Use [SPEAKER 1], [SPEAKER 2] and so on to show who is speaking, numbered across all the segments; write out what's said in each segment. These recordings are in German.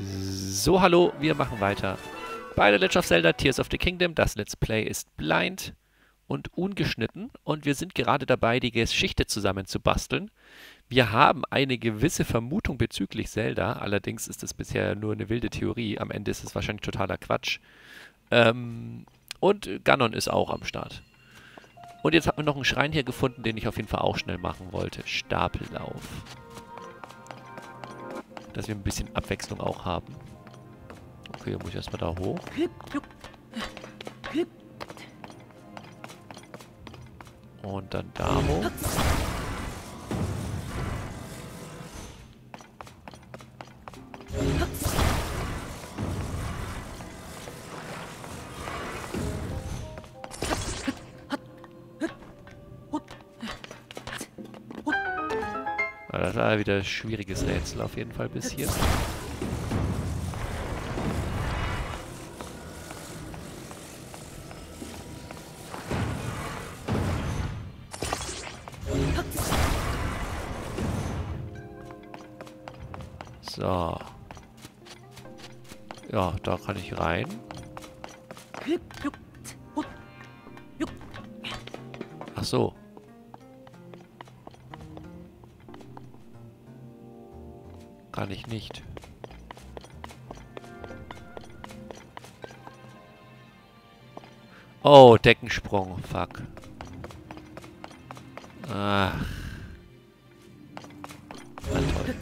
[SPEAKER 1] So, hallo, wir machen weiter. Bei The Legend of Zelda Tears of the Kingdom. Das Let's Play ist blind und ungeschnitten und wir sind gerade dabei, die Geschichte zusammen zu basteln. Wir haben eine gewisse Vermutung bezüglich Zelda, allerdings ist es bisher nur eine wilde Theorie. Am Ende ist es wahrscheinlich totaler Quatsch. Ähm, und Ganon ist auch am Start. Und jetzt hat man noch einen Schrein hier gefunden, den ich auf jeden Fall auch schnell machen wollte. Stapellauf dass wir ein bisschen Abwechslung auch haben. Okay, muss ich erstmal da hoch. Und dann da hoch. War wieder ein schwieriges Rätsel auf jeden Fall bis hier. So. Ja, da kann ich rein. Ach so. Kann ich nicht. Oh, Deckensprung. Fuck. Ach. Na toll.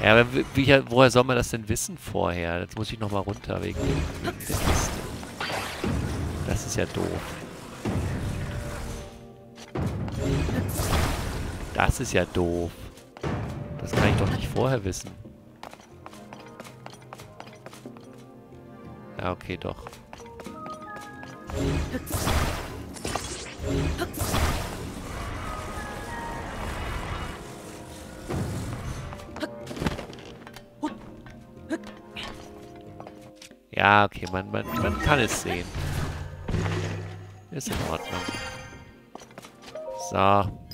[SPEAKER 1] Ja, aber wie, woher soll man das denn wissen vorher? Jetzt muss ich nochmal runter wegen. Das ist ja doof. Das ist ja doof. Das kann ich doch nicht vorher wissen. Ja, okay, doch. Ja, okay, man, man, man kann es sehen. Ist in Ordnung. So.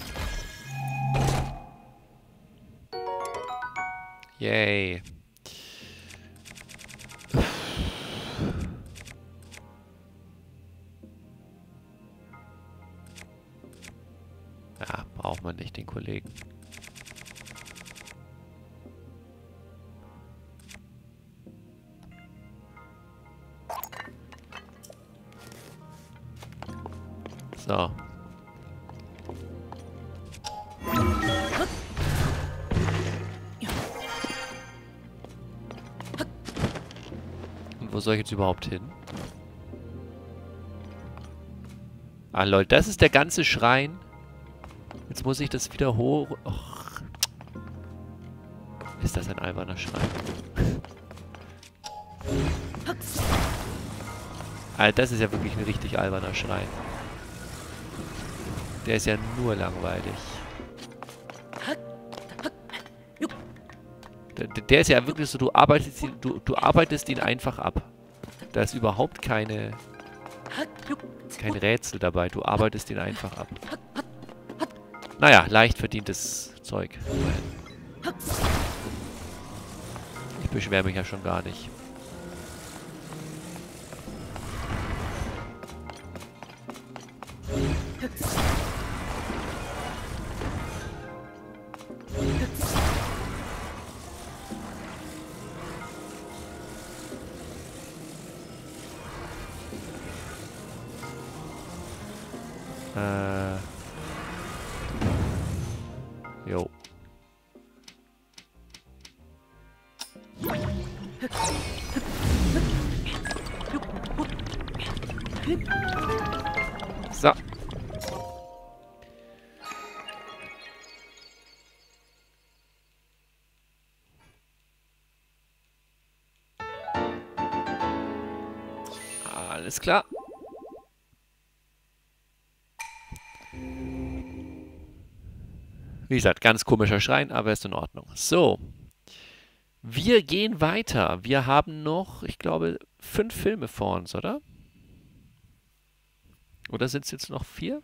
[SPEAKER 1] Yay. Soll ich jetzt überhaupt hin? Ah, lol, das ist der ganze Schrein. Jetzt muss ich das wieder hoch... Och. Ist das ein alberner Schrein? Alter, das ist ja wirklich ein richtig alberner Schrein. Der ist ja nur langweilig. Der, der ist ja wirklich so, du arbeitest, ihn, du, du arbeitest ihn einfach ab. Da ist überhaupt keine... Kein Rätsel dabei. Du arbeitest ihn einfach ab. Naja, leicht verdientes Zeug. Ich beschwere mich ja schon gar nicht. Gesagt, ganz komischer Schrein, aber ist in Ordnung. So. Wir gehen weiter. Wir haben noch, ich glaube, fünf Filme vor uns, oder? Oder sind es jetzt noch vier?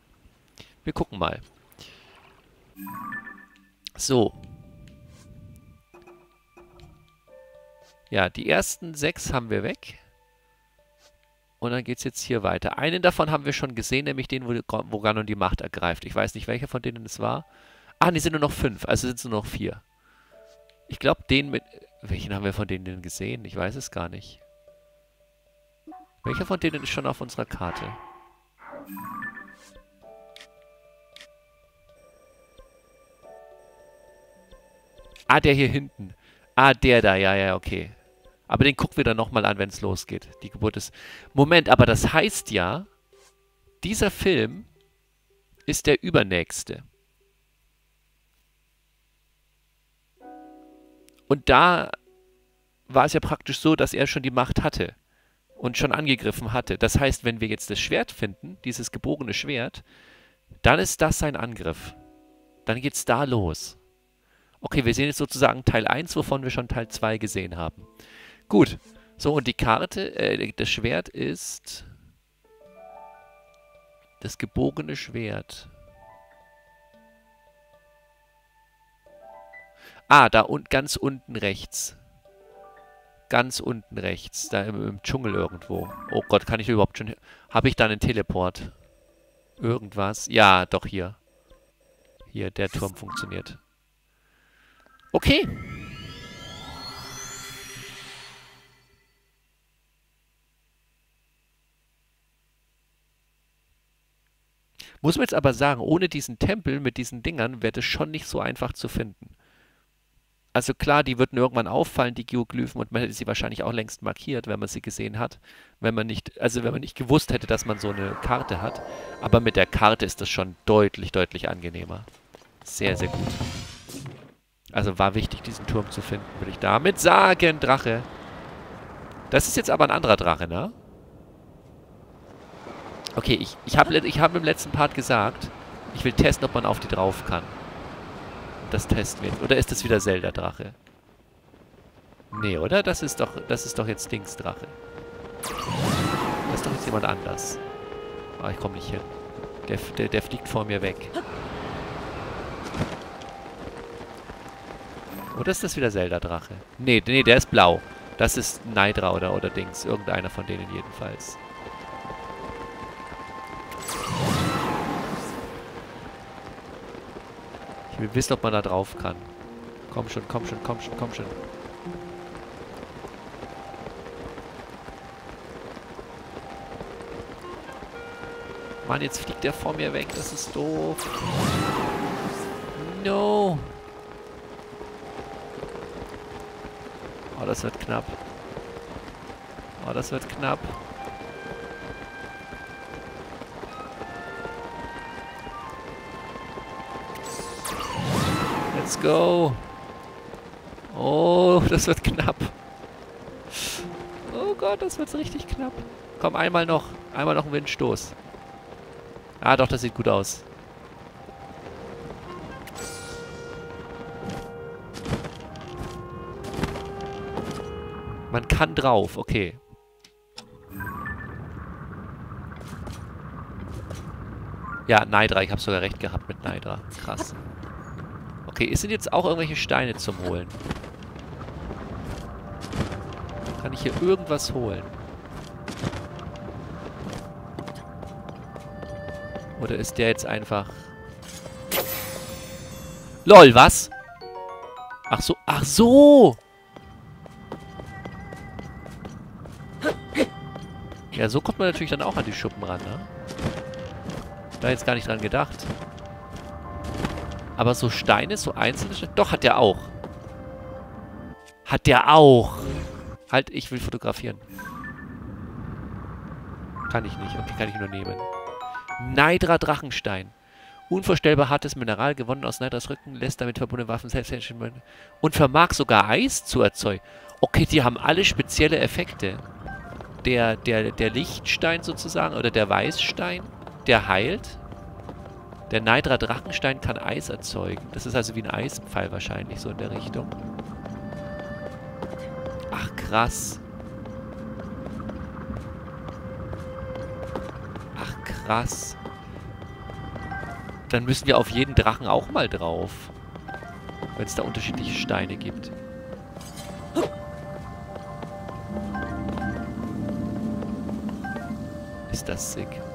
[SPEAKER 1] Wir gucken mal. So. Ja, die ersten sechs haben wir weg. Und dann geht es jetzt hier weiter. Einen davon haben wir schon gesehen, nämlich den, wo, wo Ganon die Macht ergreift. Ich weiß nicht, welcher von denen es war. Ah, die sind nur noch fünf, also sind es nur noch vier. Ich glaube, den mit... Welchen haben wir von denen denn gesehen? Ich weiß es gar nicht. Welcher von denen ist schon auf unserer Karte? Ah, der hier hinten. Ah, der da. Ja, ja, okay. Aber den gucken wir dann nochmal an, wenn es losgeht. Die Geburt ist... Moment, aber das heißt ja, dieser Film ist der übernächste. Und da war es ja praktisch so, dass er schon die Macht hatte und schon angegriffen hatte. Das heißt, wenn wir jetzt das Schwert finden, dieses gebogene Schwert, dann ist das sein Angriff. Dann geht es da los. Okay, wir sehen jetzt sozusagen Teil 1, wovon wir schon Teil 2 gesehen haben. Gut. So, und die Karte, äh, das Schwert ist das gebogene Schwert. Ah, da und ganz unten rechts. Ganz unten rechts, da im, im Dschungel irgendwo. Oh Gott, kann ich überhaupt schon... Habe ich da einen Teleport? Irgendwas? Ja, doch hier. Hier, der Turm funktioniert. Okay. Muss man jetzt aber sagen, ohne diesen Tempel mit diesen Dingern wäre das schon nicht so einfach zu finden. Also klar, die würden irgendwann auffallen, die Geoglyphen, und man hätte sie wahrscheinlich auch längst markiert, wenn man sie gesehen hat. Wenn man nicht, also wenn man nicht gewusst hätte, dass man so eine Karte hat. Aber mit der Karte ist das schon deutlich, deutlich angenehmer. Sehr, sehr gut. Also war wichtig, diesen Turm zu finden, würde ich damit sagen, Drache. Das ist jetzt aber ein anderer Drache, ne? Okay, ich, ich habe ich hab im letzten Part gesagt, ich will testen, ob man auf die drauf kann. Das testen wir. Oder ist das wieder Zelda-Drache? Nee, oder? Das ist doch, das ist doch jetzt Dings-Drache. Das ist doch jetzt jemand anders. Ah, ich komme nicht hin. Der, der, der fliegt vor mir weg. Oder ist das wieder Zelda-Drache? Nee, nee, der ist blau. Das ist Nydra oder, oder Dings. Irgendeiner von denen jedenfalls. Ich will wissen, ob man da drauf kann. Komm schon, komm schon, komm schon, komm schon. Mann, jetzt fliegt der vor mir weg. Das ist doof. No. Oh, das wird knapp. Oh, das wird knapp. Go. Oh, das wird knapp. Oh Gott, das wird richtig knapp. Komm, einmal noch. Einmal noch ein Windstoß. Ah, doch, das sieht gut aus. Man kann drauf, okay. Ja, Nydra, ich habe sogar recht gehabt mit Nydra. Krass. Okay, es sind jetzt auch irgendwelche Steine zum Holen. Kann ich hier irgendwas holen? Oder ist der jetzt einfach... LOL, was? Ach so, ach so! Ja, so kommt man natürlich dann auch an die Schuppen ran, ne? Da jetzt gar nicht dran gedacht. Aber so Steine, so einzelne Steine... Doch, hat der auch. Hat der auch. Halt, ich will fotografieren. Kann ich nicht. Okay, kann ich nur nehmen. Neidra Drachenstein. Unvorstellbar hartes Mineral, gewonnen aus Neidras Rücken, lässt damit verbundene Waffen selbst und vermag sogar Eis zu erzeugen. Okay, die haben alle spezielle Effekte. Der, der, der Lichtstein sozusagen, oder der Weißstein, der heilt. Der Neidra Drachenstein kann Eis erzeugen. Das ist also wie ein Eispfeil wahrscheinlich, so in der Richtung. Ach, krass. Ach, krass. Dann müssen wir auf jeden Drachen auch mal drauf. Wenn es da unterschiedliche Steine gibt. Ist das sick.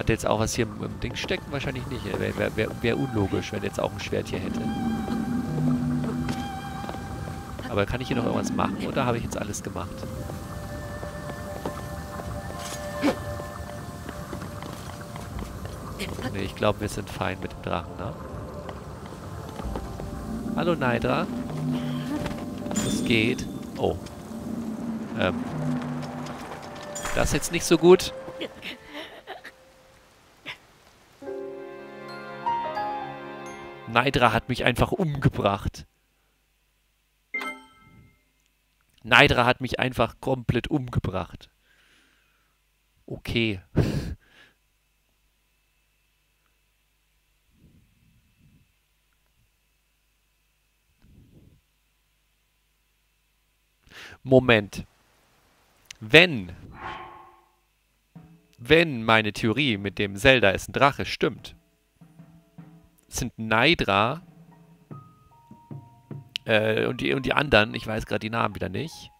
[SPEAKER 1] Hat jetzt auch was hier im, im Ding stecken? Wahrscheinlich nicht. Wäre wär, wär, wär unlogisch, wenn jetzt auch ein Schwert hier hätte. Aber kann ich hier noch irgendwas machen oder habe ich jetzt alles gemacht? Ne, ich glaube, wir sind fein mit dem Drachen, ne? Hallo, Naidra. Was geht? Oh. Ähm. Das ist jetzt nicht so gut. Naidra hat mich einfach umgebracht. Naidra hat mich einfach komplett umgebracht. Okay. Moment. Wenn, wenn meine Theorie mit dem Zelda ist ein Drache stimmt, sind Naidra äh, und, die, und die anderen, ich weiß gerade die Namen wieder nicht,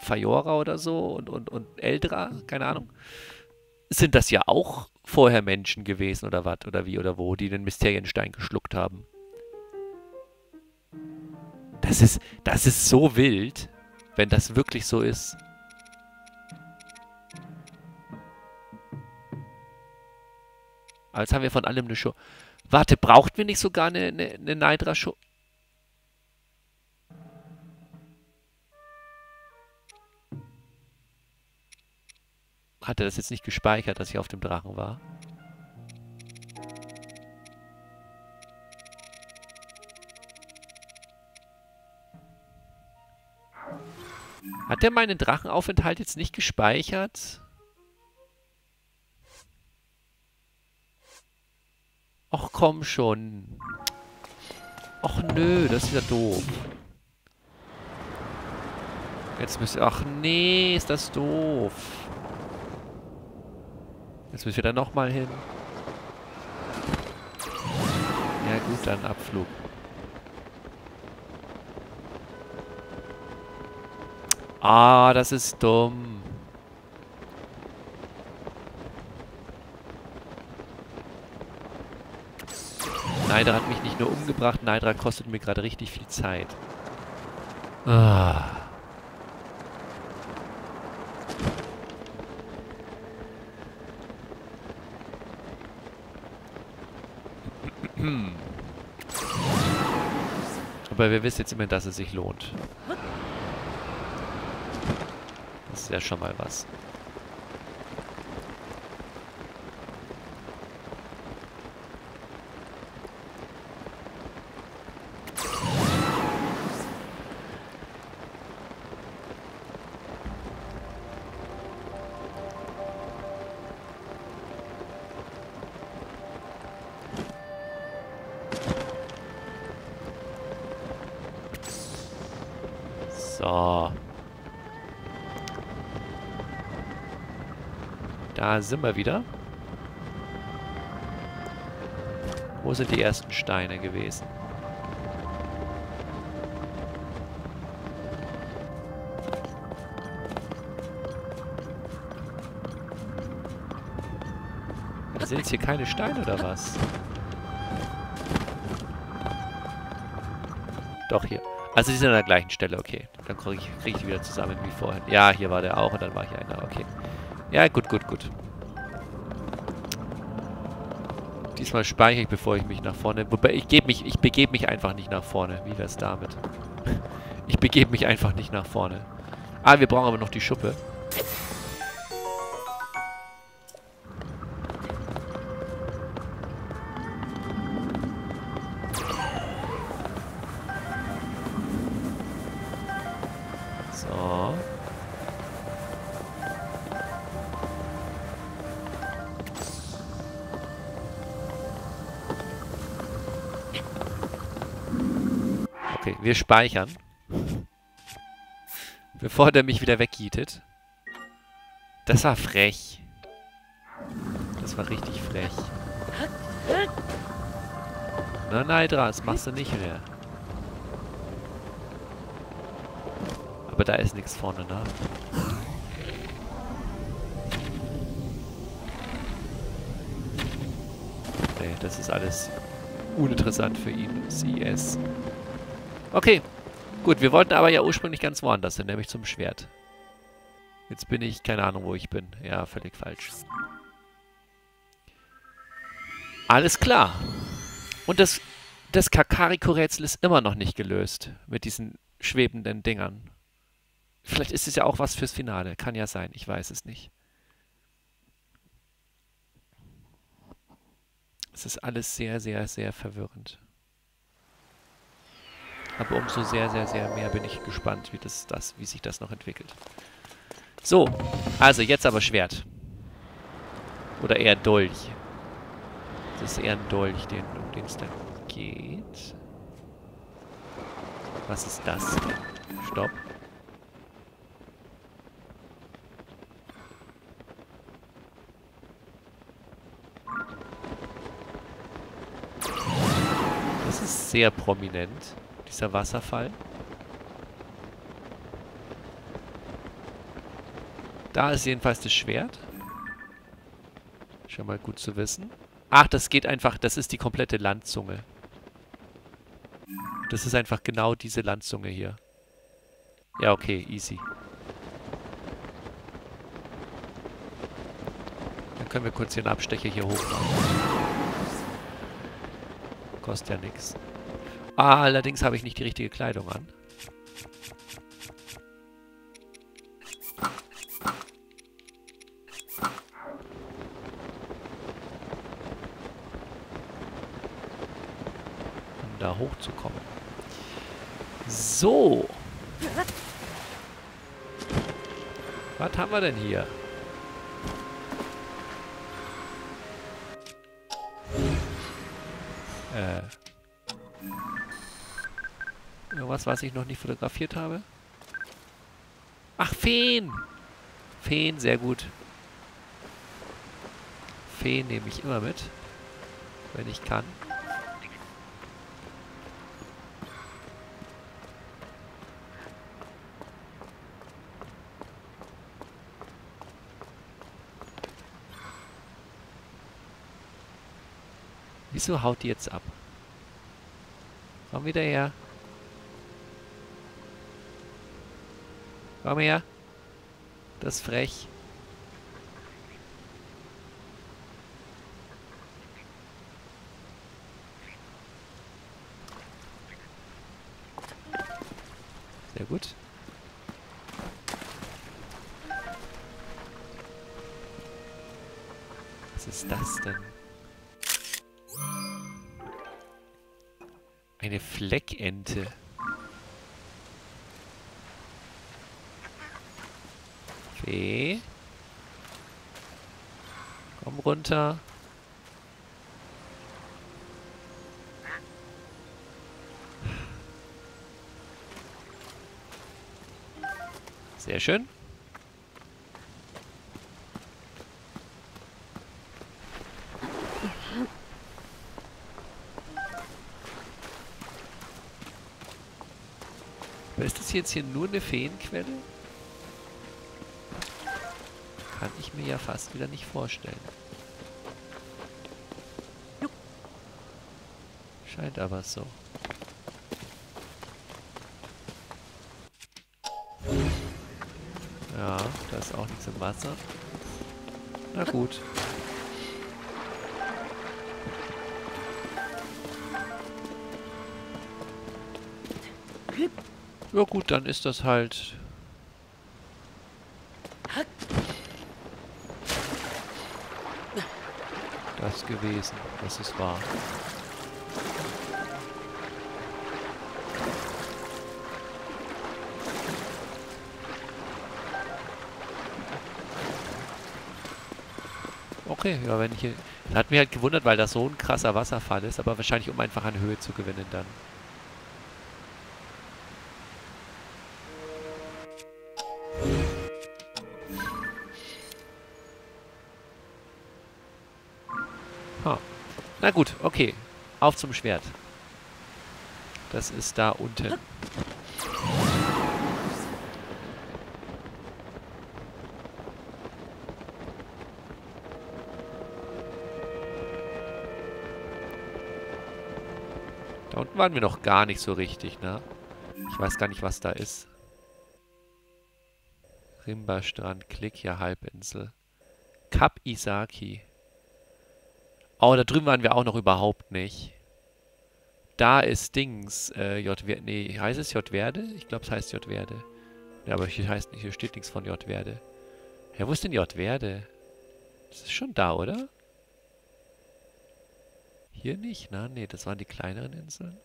[SPEAKER 1] Fayora oder so und, und, und Eldra, keine Ahnung, sind das ja auch vorher Menschen gewesen oder was oder wie oder wo, die den Mysterienstein geschluckt haben. Das ist, das ist so wild, wenn das wirklich so ist. Als haben wir von allem eine Show. Warte, braucht wir nicht sogar eine, eine, eine Nidra-Show? Hat er das jetzt nicht gespeichert, dass ich auf dem Drachen war? Hat er meinen Drachenaufenthalt jetzt nicht gespeichert? Ach komm schon. Ach nö, das ist ja doof. Jetzt müsste... Ach nee, ist das doof. Jetzt müssen wir da nochmal hin. Ja gut, dann Abflug. Ah, das ist dumm. Neidra hat mich nicht nur umgebracht, Neidra kostet mir gerade richtig viel Zeit. Ah. Aber wir wissen jetzt immer, dass es sich lohnt. Das ist ja schon mal was. Sind wir wieder. Wo sind die ersten Steine gewesen? Sind jetzt hier keine Steine oder was? Doch, hier. Also die sind an der gleichen Stelle, okay. Dann kriege ich, krieg ich die wieder zusammen wie vorhin. Ja, hier war der auch und dann war hier einer, okay. Ja, gut, gut, gut. Diesmal speichere ich, bevor ich mich nach vorne... Wobei, ich, mich, ich begebe mich einfach nicht nach vorne. Wie wär's damit? Ich begebe mich einfach nicht nach vorne. Ah, wir brauchen aber noch die Schuppe. Wir speichern. Bevor der mich wieder weggietet. Das war frech. Das war richtig frech. Na, Neidra, das machst du nicht mehr. Aber da ist nichts vorne, ne? Nee, das ist alles uninteressant für ihn. CS. Okay. Gut, wir wollten aber ja ursprünglich ganz woanders hin, nämlich zum Schwert. Jetzt bin ich, keine Ahnung, wo ich bin. Ja, völlig falsch. Alles klar. Und das, das Kakariko-Rätsel ist immer noch nicht gelöst. Mit diesen schwebenden Dingern. Vielleicht ist es ja auch was fürs Finale. Kann ja sein. Ich weiß es nicht. Es ist alles sehr, sehr, sehr verwirrend. Aber umso sehr, sehr, sehr mehr bin ich gespannt, wie, das, das, wie sich das noch entwickelt. So, also jetzt aber Schwert. Oder eher Dolch. Das ist eher ein Dolch, den, um den es dann geht. Was ist das? Stopp. Das ist sehr prominent, dieser Wasserfall. Da ist jedenfalls das Schwert. Schon mal gut zu wissen. Ach, das geht einfach, das ist die komplette Landzunge. Das ist einfach genau diese Landzunge hier. Ja, okay, easy. Dann können wir kurz den Abstecher hier hoch Kostet ja nichts. Ah, allerdings habe ich nicht die richtige Kleidung an. da hochzukommen. So. Was haben wir denn hier? Irgendwas, was ich noch nicht fotografiert habe? Ach, Feen! Feen, sehr gut. Feen nehme ich immer mit, wenn ich kann. Wieso haut die jetzt ab? Komm wieder her. Komm her. Das ist frech. Sehr gut. Was ist das denn? Eine Fleckente. Fee. Komm runter. Sehr schön. Ist das jetzt hier nur eine Feenquelle? Kann ich mir ja fast wieder nicht vorstellen. Scheint aber so. Ja, da ist auch nichts im Wasser. Na gut. Ja gut, dann ist das halt... Das gewesen, was es war. Okay, ja, wenn ich hier... Hat mich halt gewundert, weil das so ein krasser Wasserfall ist, aber wahrscheinlich um einfach an Höhe zu gewinnen dann. Na gut, okay. Auf zum Schwert. Das ist da unten. Da unten waren wir noch gar nicht so richtig, ne? Ich weiß gar nicht, was da ist. Rimba-Strand, Klickja Halbinsel. Kap Isaki. Oh, da drüben waren wir auch noch überhaupt nicht. Da ist Dings, äh, J. Verde. Nee, heißt es J. Verde? Ich glaube, es heißt J. Verde. Ja, aber hier, heißt, hier steht nichts von J. Verde. Ja, wo ist denn J. Verde? Das ist schon da, oder? Hier nicht, ne? Nee, das waren die kleineren Inseln.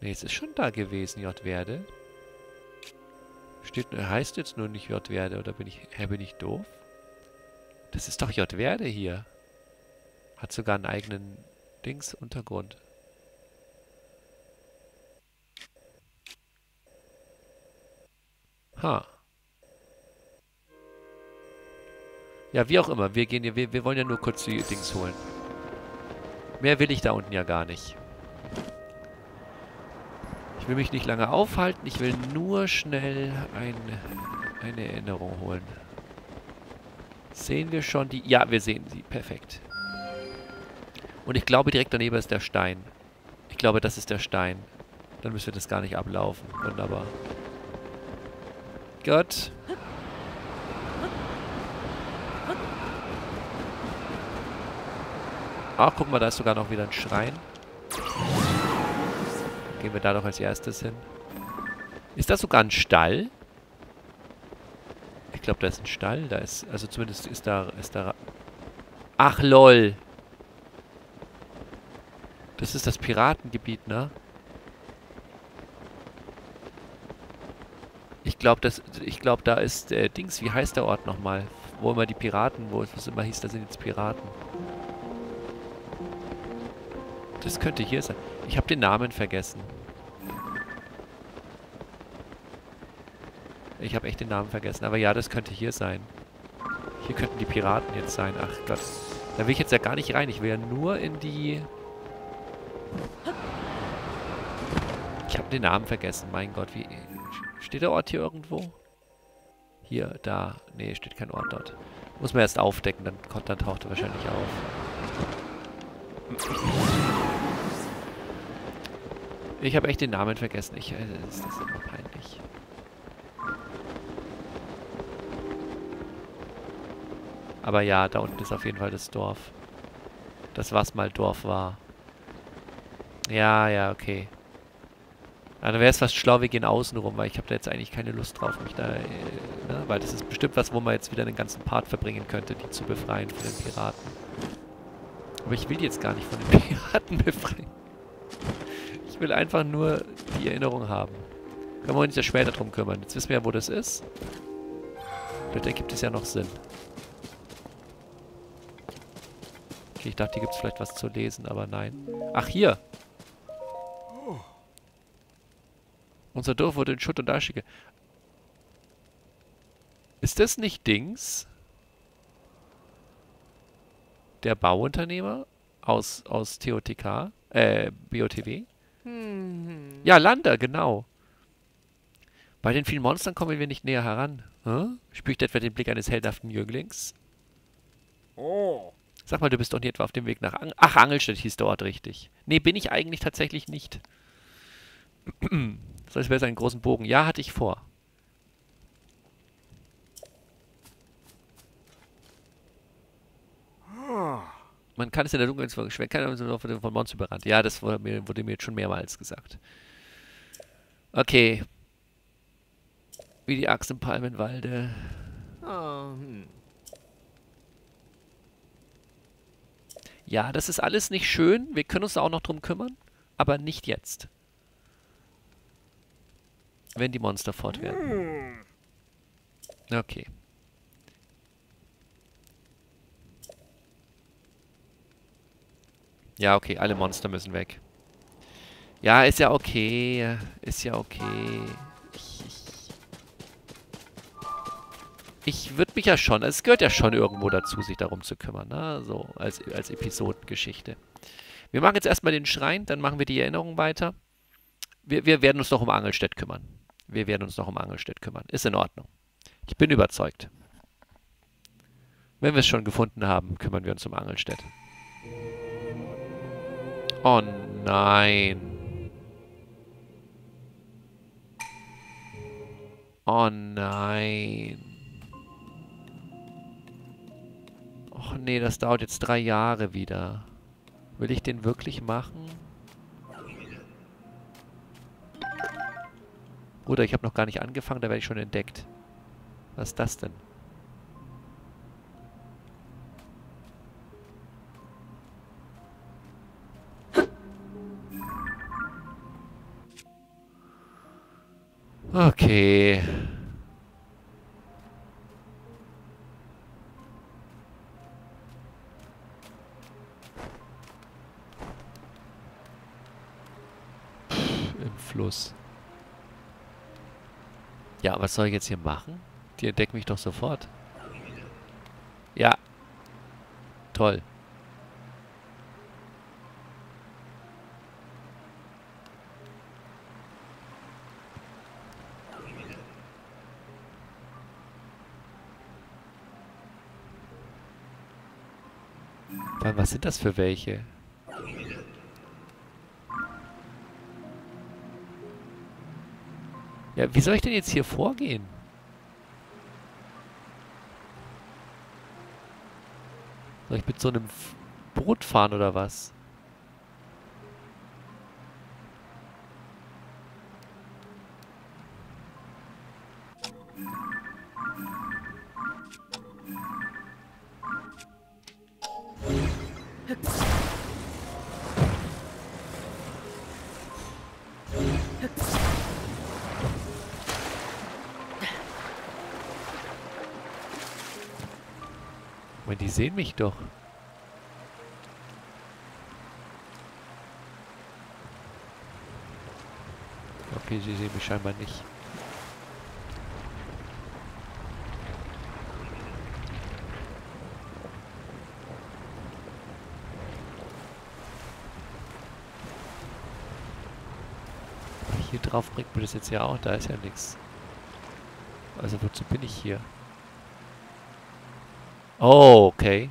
[SPEAKER 1] Nee, es ist schon da gewesen, J. Verde. Steht, heißt jetzt nur nicht J. Verde, oder bin ich, hä, bin ich doof? Das ist doch J. Verde hier. Hat sogar einen eigenen Dings-Untergrund. Ha. Ja, wie auch immer. Wir gehen hier, wir, wir wollen ja nur kurz die Dings holen. Mehr will ich da unten ja gar nicht. Ich will mich nicht lange aufhalten. Ich will nur schnell ein, eine Erinnerung holen. Sehen wir schon die... Ja, wir sehen sie. Perfekt. Und ich glaube, direkt daneben ist der Stein. Ich glaube, das ist der Stein. Dann müssen wir das gar nicht ablaufen. Wunderbar. Gott. Ach, guck mal, da ist sogar noch wieder ein Schrein. Gehen wir da doch als erstes hin. Ist das sogar ein Stall? Ich glaube, da ist ein Stall. Da ist, also zumindest ist da, ist da... Ach, lol. Das ist das Piratengebiet, ne? Ich glaube, das, da ist äh, Dings, wie heißt der Ort nochmal? Wo immer die Piraten, wo es immer hieß, da sind jetzt Piraten. Das könnte hier sein. Ich habe den Namen vergessen. Ich habe echt den Namen vergessen. Aber ja, das könnte hier sein. Hier könnten die Piraten jetzt sein. Ach Gott. Da will ich jetzt ja gar nicht rein. Ich will ja nur in die... Ich habe den Namen vergessen. Mein Gott, wie... Steht der Ort hier irgendwo? Hier, da. Nee, steht kein Ort dort. Muss man erst aufdecken, dann, dann taucht er wahrscheinlich auf. Ich habe echt den Namen vergessen. Ich, äh, das ist immer peinlich. Aber ja, da unten ist auf jeden Fall das Dorf. Das, was mal Dorf war. Ja, ja, okay. Ja, dann wäre es fast schlau, wir gehen außen rum, weil ich habe da jetzt eigentlich keine Lust drauf, mich da... Äh, ne? Weil das ist bestimmt was, wo man jetzt wieder einen ganzen Part verbringen könnte, die zu befreien von den Piraten. Aber ich will die jetzt gar nicht von den Piraten befreien will einfach nur die Erinnerung haben. Können wir uns ja später drum kümmern. Jetzt wissen wir ja, wo das ist. Vielleicht ergibt es ja noch Sinn. Okay, ich dachte, hier gibt es vielleicht was zu lesen, aber nein. Ach, hier! Unser Dorf wurde in Schutt und Asche ge... Ist das nicht Dings? Der Bauunternehmer aus, aus TOTK? Äh, BOTW? Hm. Ja, Lander, genau. Bei den vielen Monstern kommen wir nicht näher heran. Hm? Spürt etwa den Blick eines heldhaften Jünglings? Oh. Sag mal, du bist doch nicht etwa auf dem Weg nach Ang Ach, Angelstedt hieß der Ort richtig. Nee, bin ich eigentlich tatsächlich nicht. Soll es besser einen großen Bogen? Ja, hatte ich vor. Man kann es in der Dunkelheit schwer keiner von Monster überrannt. Ja, das wurde mir, wurde mir jetzt schon mehrmals gesagt. Okay. Wie die Axt im Palmenwalde. Oh, hm. Ja, das ist alles nicht schön. Wir können uns da auch noch drum kümmern. Aber nicht jetzt. Wenn die Monster fort werden. Hm. Okay. Ja, okay, alle Monster müssen weg. Ja, ist ja okay. Ist ja okay. Ich, ich würde mich ja schon, es gehört ja schon irgendwo dazu, sich darum zu kümmern, ne? So, als, als Episodengeschichte. Wir machen jetzt erstmal den Schrein, dann machen wir die Erinnerung weiter. Wir, wir werden uns noch um Angelstedt kümmern. Wir werden uns noch um Angelstedt kümmern. Ist in Ordnung. Ich bin überzeugt. Wenn wir es schon gefunden haben, kümmern wir uns um Angelstedt. Oh nein. Oh nein. Och nee, das dauert jetzt drei Jahre wieder. Will ich den wirklich machen? Bruder, ich habe noch gar nicht angefangen, da werde ich schon entdeckt. Was ist das denn? Okay. Fluss. Ja, was soll ich jetzt hier machen? Die entdecken mich doch sofort. Ja. Toll. Was sind das für welche? Ja, wie soll ich denn jetzt hier vorgehen? Soll ich mit so einem Boot fahren oder was? Sehen mich doch. Okay, sie sehen mich scheinbar nicht. Hier drauf bringt mir das jetzt ja auch, da ist ja nichts. Also wozu bin ich hier? Oh, okay.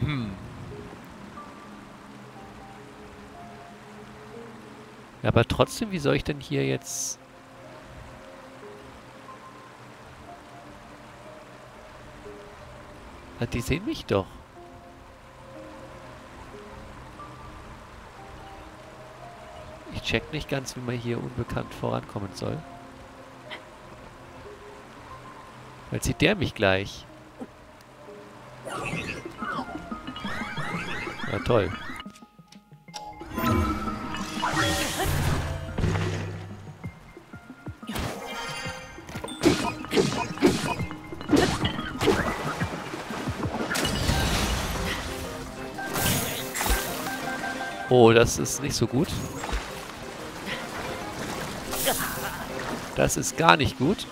[SPEAKER 1] Aber trotzdem, wie soll ich denn hier jetzt... die sehen mich doch. Ich check nicht ganz, wie man hier unbekannt vorankommen soll. Weil sieht der mich gleich. Na toll. Oh, das ist nicht so gut. Das ist gar nicht gut.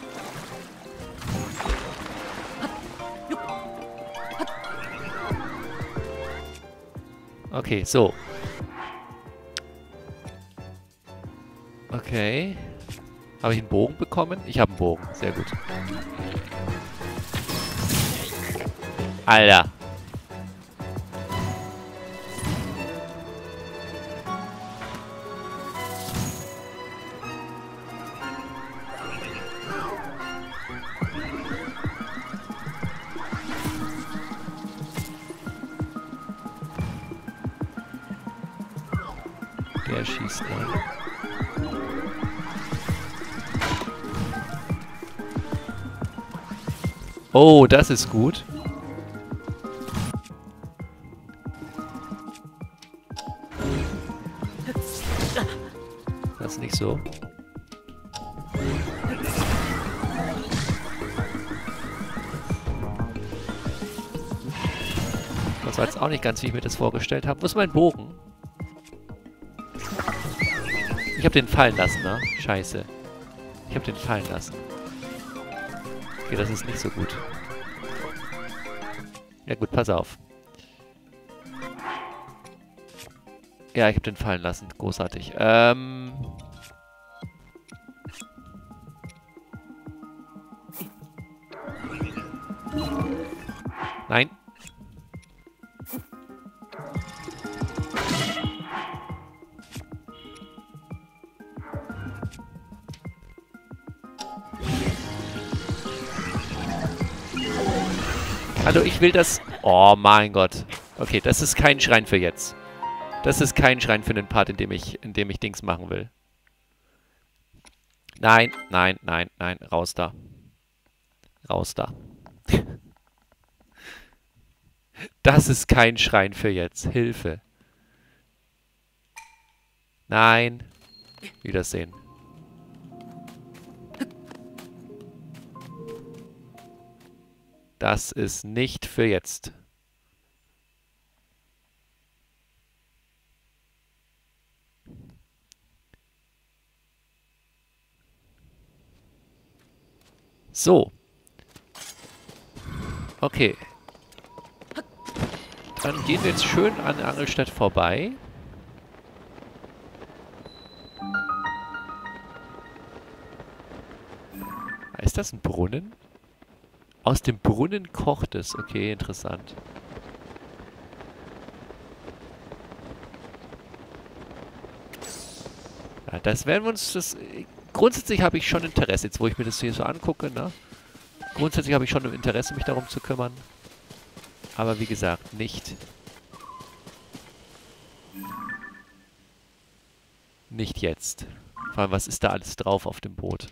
[SPEAKER 1] Okay, so. Okay. Habe ich einen Bogen bekommen? Ich habe einen Bogen. Sehr gut. Alter. Oh, das ist gut. Das ist nicht so. Das war jetzt auch nicht ganz, wie ich mir das vorgestellt habe. Wo ist mein Bogen? Ich habe den fallen lassen, ne? Scheiße. Ich habe den fallen lassen. Okay, das ist nicht so gut. Ja gut, pass auf. Ja, ich habe den fallen lassen. Großartig. Ähm... Nein. Hallo, ich will das... Oh mein Gott. Okay, das ist kein Schrein für jetzt. Das ist kein Schrein für den Part, in dem ich, in dem ich Dings machen will. Nein, nein, nein, nein. Raus da. Raus da. Das ist kein Schrein für jetzt. Hilfe. Nein. Wiedersehen. Das ist nicht für jetzt. So. Okay. Dann gehen wir jetzt schön an Angelstadt vorbei. Ist das ein Brunnen? Aus dem Brunnen kocht es. Okay, interessant. Ja, das werden wir uns... Das, grundsätzlich habe ich schon Interesse, jetzt wo ich mir das hier so angucke, ne? Grundsätzlich habe ich schon Interesse, mich darum zu kümmern. Aber wie gesagt, nicht... Nicht jetzt. Vor allem, was ist da alles drauf auf dem Boot?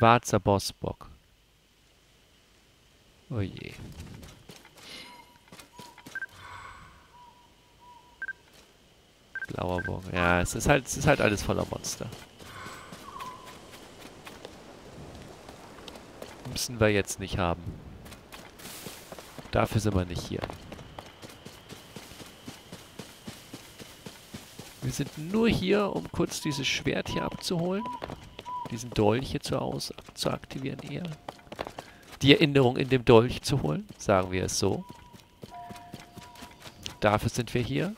[SPEAKER 1] Schwarzer Bossbock. Oh je. Blauer Bock. Ja, es ist halt, es ist halt alles voller Monster. Müssen wir jetzt nicht haben. Dafür sind wir nicht hier. Wir sind nur hier, um kurz dieses Schwert hier abzuholen diesen Dolch hier zu, aus, zu aktivieren eher. Die Erinnerung in dem Dolch zu holen, sagen wir es so. Dafür sind wir hier.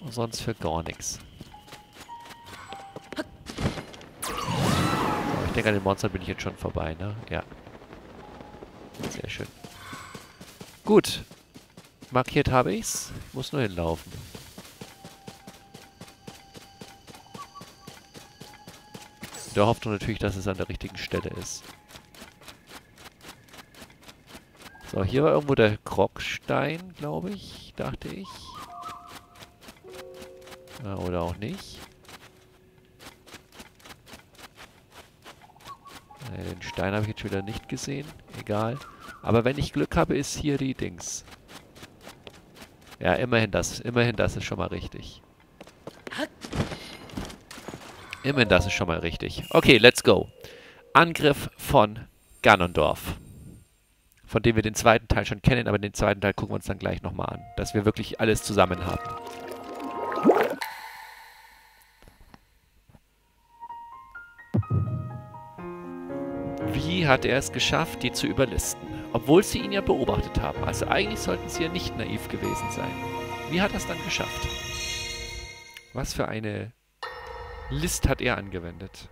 [SPEAKER 1] Und sonst für gar nichts. ich denke, an den Monstern bin ich jetzt schon vorbei, ne? Ja. Sehr schön. Gut. Markiert habe ich's. Ich muss nur hinlaufen. Der Hoffnung natürlich, dass es an der richtigen Stelle ist. So, hier war irgendwo der Krogstein, glaube ich, dachte ich. Ja, oder auch nicht. Den Stein habe ich jetzt schon wieder nicht gesehen. Egal. Aber wenn ich Glück habe, ist hier die Dings. Ja, immerhin das. Immerhin das ist schon mal richtig. Immerhin, das ist schon mal richtig. Okay, let's go. Angriff von Ganondorf. Von dem wir den zweiten Teil schon kennen, aber den zweiten Teil gucken wir uns dann gleich nochmal an. Dass wir wirklich alles zusammen haben. Wie hat er es geschafft, die zu überlisten? Obwohl sie ihn ja beobachtet haben. Also eigentlich sollten sie ja nicht naiv gewesen sein. Wie hat er es dann geschafft? Was für eine List hat er angewendet.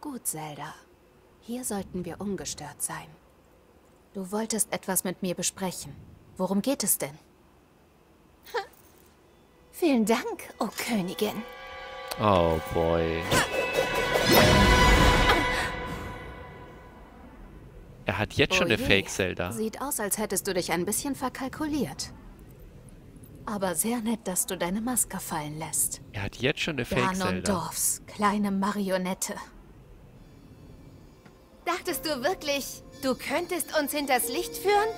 [SPEAKER 2] Gut, Zelda. Hier sollten wir ungestört sein. Du wolltest etwas mit mir besprechen. Worum geht es denn? Vielen Dank, oh Königin.
[SPEAKER 1] Oh boy. Er hat jetzt oh schon eine Fake-Zelda.
[SPEAKER 2] Sieht aus, als hättest du dich ein bisschen verkalkuliert. Aber sehr nett, dass du deine Maske fallen lässt.
[SPEAKER 1] Er hat jetzt schon eine Fake-Zelda.
[SPEAKER 2] Ganondorfs kleine Marionette.
[SPEAKER 3] Dachtest du wirklich, du könntest uns hinters Licht führen?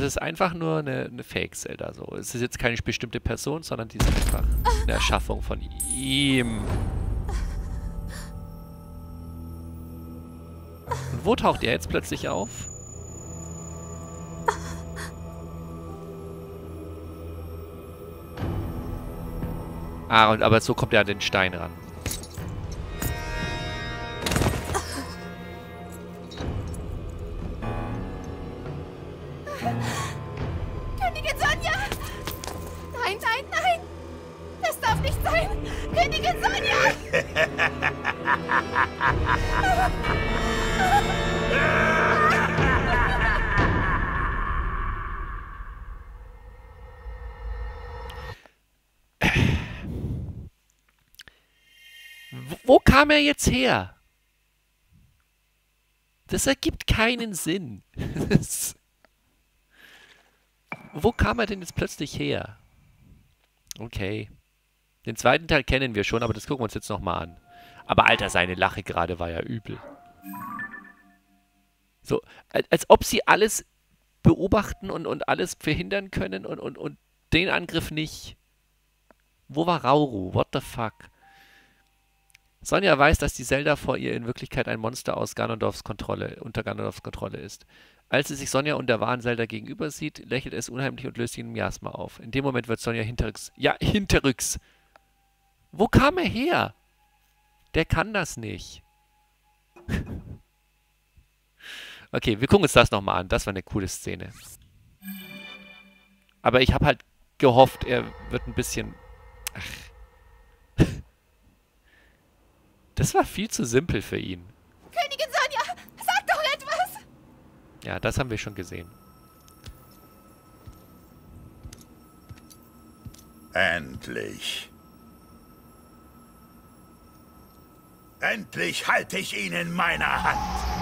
[SPEAKER 1] Das ist einfach nur eine, eine Fake-Zelda. So. Es ist jetzt keine bestimmte Person, sondern die ist einfach eine Erschaffung von ihm. Und wo taucht er jetzt plötzlich auf? Ah, und, aber so kommt er an den Stein ran. Kam er jetzt her? Das ergibt keinen Sinn. Wo kam er denn jetzt plötzlich her? Okay. Den zweiten Teil kennen wir schon, aber das gucken wir uns jetzt nochmal an. Aber Alter, seine Lache gerade war ja übel. So, al- als ob sie alles beobachten und, und alles verhindern können und, und, und den Angriff nicht. Wo war Rauru? What the fuck? Sonja weiß, dass die Zelda vor ihr in Wirklichkeit ein Monster aus Ganondorfs Kontrolle, unter Ganondorfs Kontrolle ist. Als sie sich Sonja und der wahren Zelda gegenüber sieht, lächelt es unheimlich und löst ihn im Miasma auf. In dem Moment wird Sonja hinterrücks. Ja, hinterrücks! Wo kam er her? Der kann das nicht. okay, wir gucken uns das nochmal an. Das war eine coole Szene. Aber ich habe halt gehofft, er wird ein bisschen. Ach. Das war viel zu simpel für ihn.
[SPEAKER 3] Königin Sonja! Sag doch etwas!
[SPEAKER 1] Ja, das haben wir schon gesehen.
[SPEAKER 4] Endlich. Endlich halte ich ihn in meiner Hand.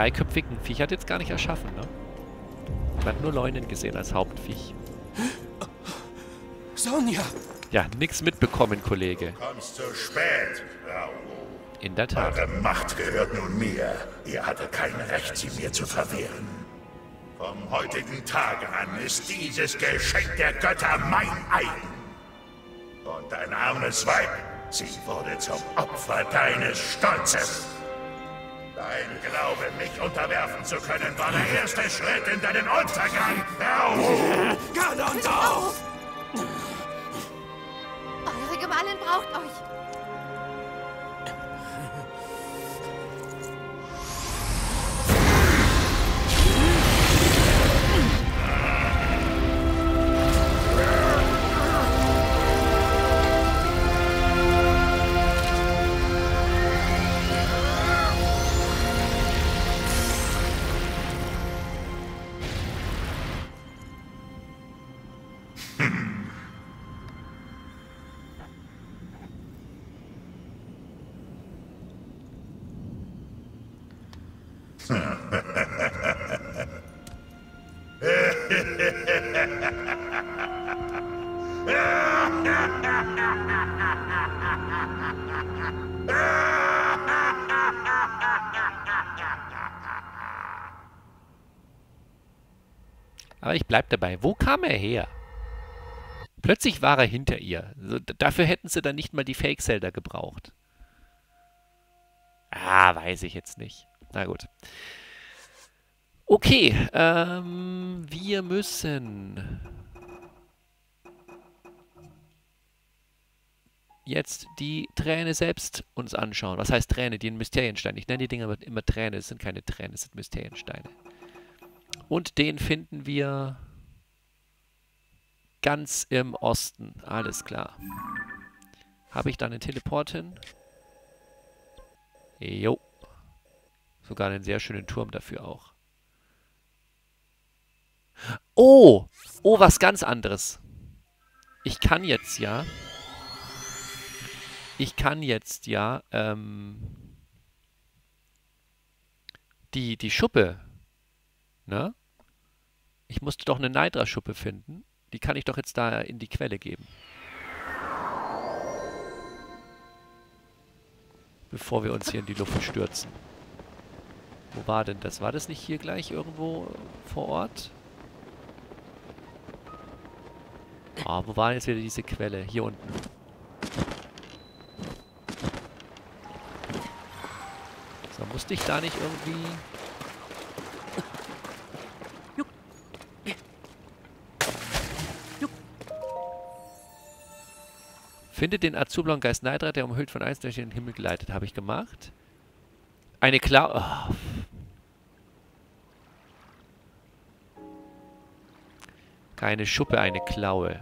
[SPEAKER 1] Dreiköpfigen Viecher hat jetzt gar nicht erschaffen, ne? Man hat nur Leunen gesehen als Hauptviech.
[SPEAKER 5] Sonja!
[SPEAKER 1] Ja, nix mitbekommen, Kollege.
[SPEAKER 4] Kommst zu spät, Raoul.
[SPEAKER 1] In der Tat.
[SPEAKER 4] Eure Macht gehört nun mir. Ihr hattet kein Recht, sie mir zu verwehren. Vom heutigen Tage an ist dieses Geschenk der Götter mein eigen. Und dein armes Weib, sie wurde zum Opfer deines Stolzes. Dein Glaube, mich unterwerfen zu können, war der erste Schritt in deinen Untergang. Raoul!
[SPEAKER 5] Ganondorf!
[SPEAKER 3] braucht euch.
[SPEAKER 1] Aber ich bleib dabei. Wo kam er her? Plötzlich war er hinter ihr. Also, dafür hätten sie dann nicht mal die Fake-Zelda gebraucht. Ah, weiß ich jetzt nicht. Na gut. Okay, ähm, wir müssen jetzt die Träne selbst uns anschauen. Was heißt Träne? Die Mysteriensteine. Ich nenne die Dinger immer Träne. Es sind keine Tränen, es sind Mysteriensteine. Und den finden wir ganz im Osten. Alles klar. Habe ich dann einen Teleport hin? Jo. Sogar einen sehr schönen Turm dafür auch. Oh! Oh, was ganz anderes. Ich kann jetzt ja... Ich kann jetzt ja ähm, die, die Schuppe, ne? Ich musste doch eine Nidra-Schuppe finden. Die kann ich doch jetzt da in die Quelle geben. Bevor wir uns hier in die Luft stürzen. Wo war denn das? War das nicht hier gleich irgendwo vor Ort? Ah, wo war jetzt wieder diese Quelle? Hier unten. So, musste ich da nicht irgendwie... Finde den azurblauen Geist Neidra, der umhüllt von Eis durch den Himmel geleitet. Habe ich gemacht. Eine Klaue... Oh. Keine Schuppe, eine Klaue.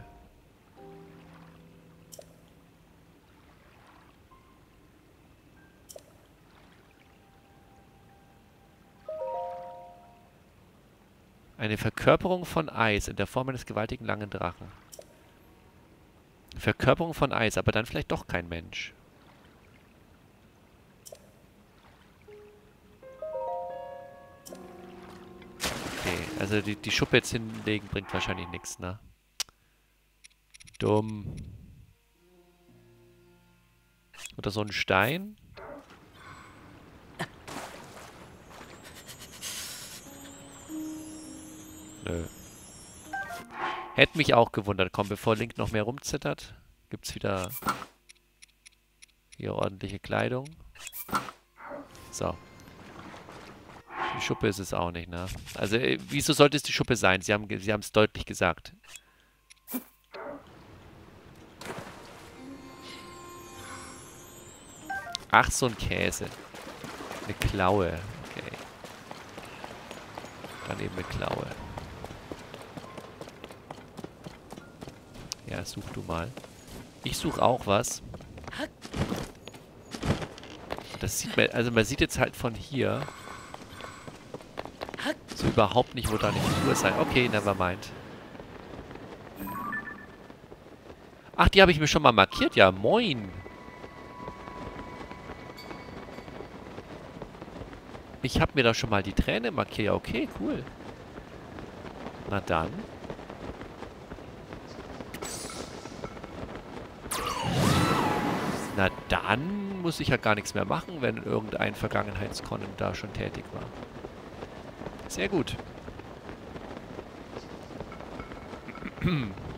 [SPEAKER 1] Eine Verkörperung von Eis in der Form eines gewaltigen langen Drachen. Verkörperung von Eis, aber dann vielleicht doch kein Mensch. Okay, also die, die Schuppe jetzt hinlegen bringt wahrscheinlich nichts, ne? Dumm. Oder so ein Stein? Nö. Hätte mich auch gewundert. Komm, bevor Link noch mehr rumzittert, gibt's wieder hier ordentliche Kleidung. So. Die Schuppe ist es auch nicht, ne? Also, äh, wieso sollte es die Schuppe sein? Sie haben sie es deutlich gesagt. Ach, so ein Käse. Eine Klaue. Okay. Dann eben eine Klaue. Ja, such du mal. Ich suche auch was. Das sieht man, also man sieht jetzt halt von hier so überhaupt nicht, wo da eine Figur sein. Okay, never mind. Ach, die habe ich mir schon mal markiert. Ja, moin. Ich habe mir da schon mal die Träne markiert. Ja, okay, cool. Na dann. Na dann muss ich ja gar nichts mehr machen, wenn irgendein Vergangenheitskonnen da schon tätig war. Sehr gut.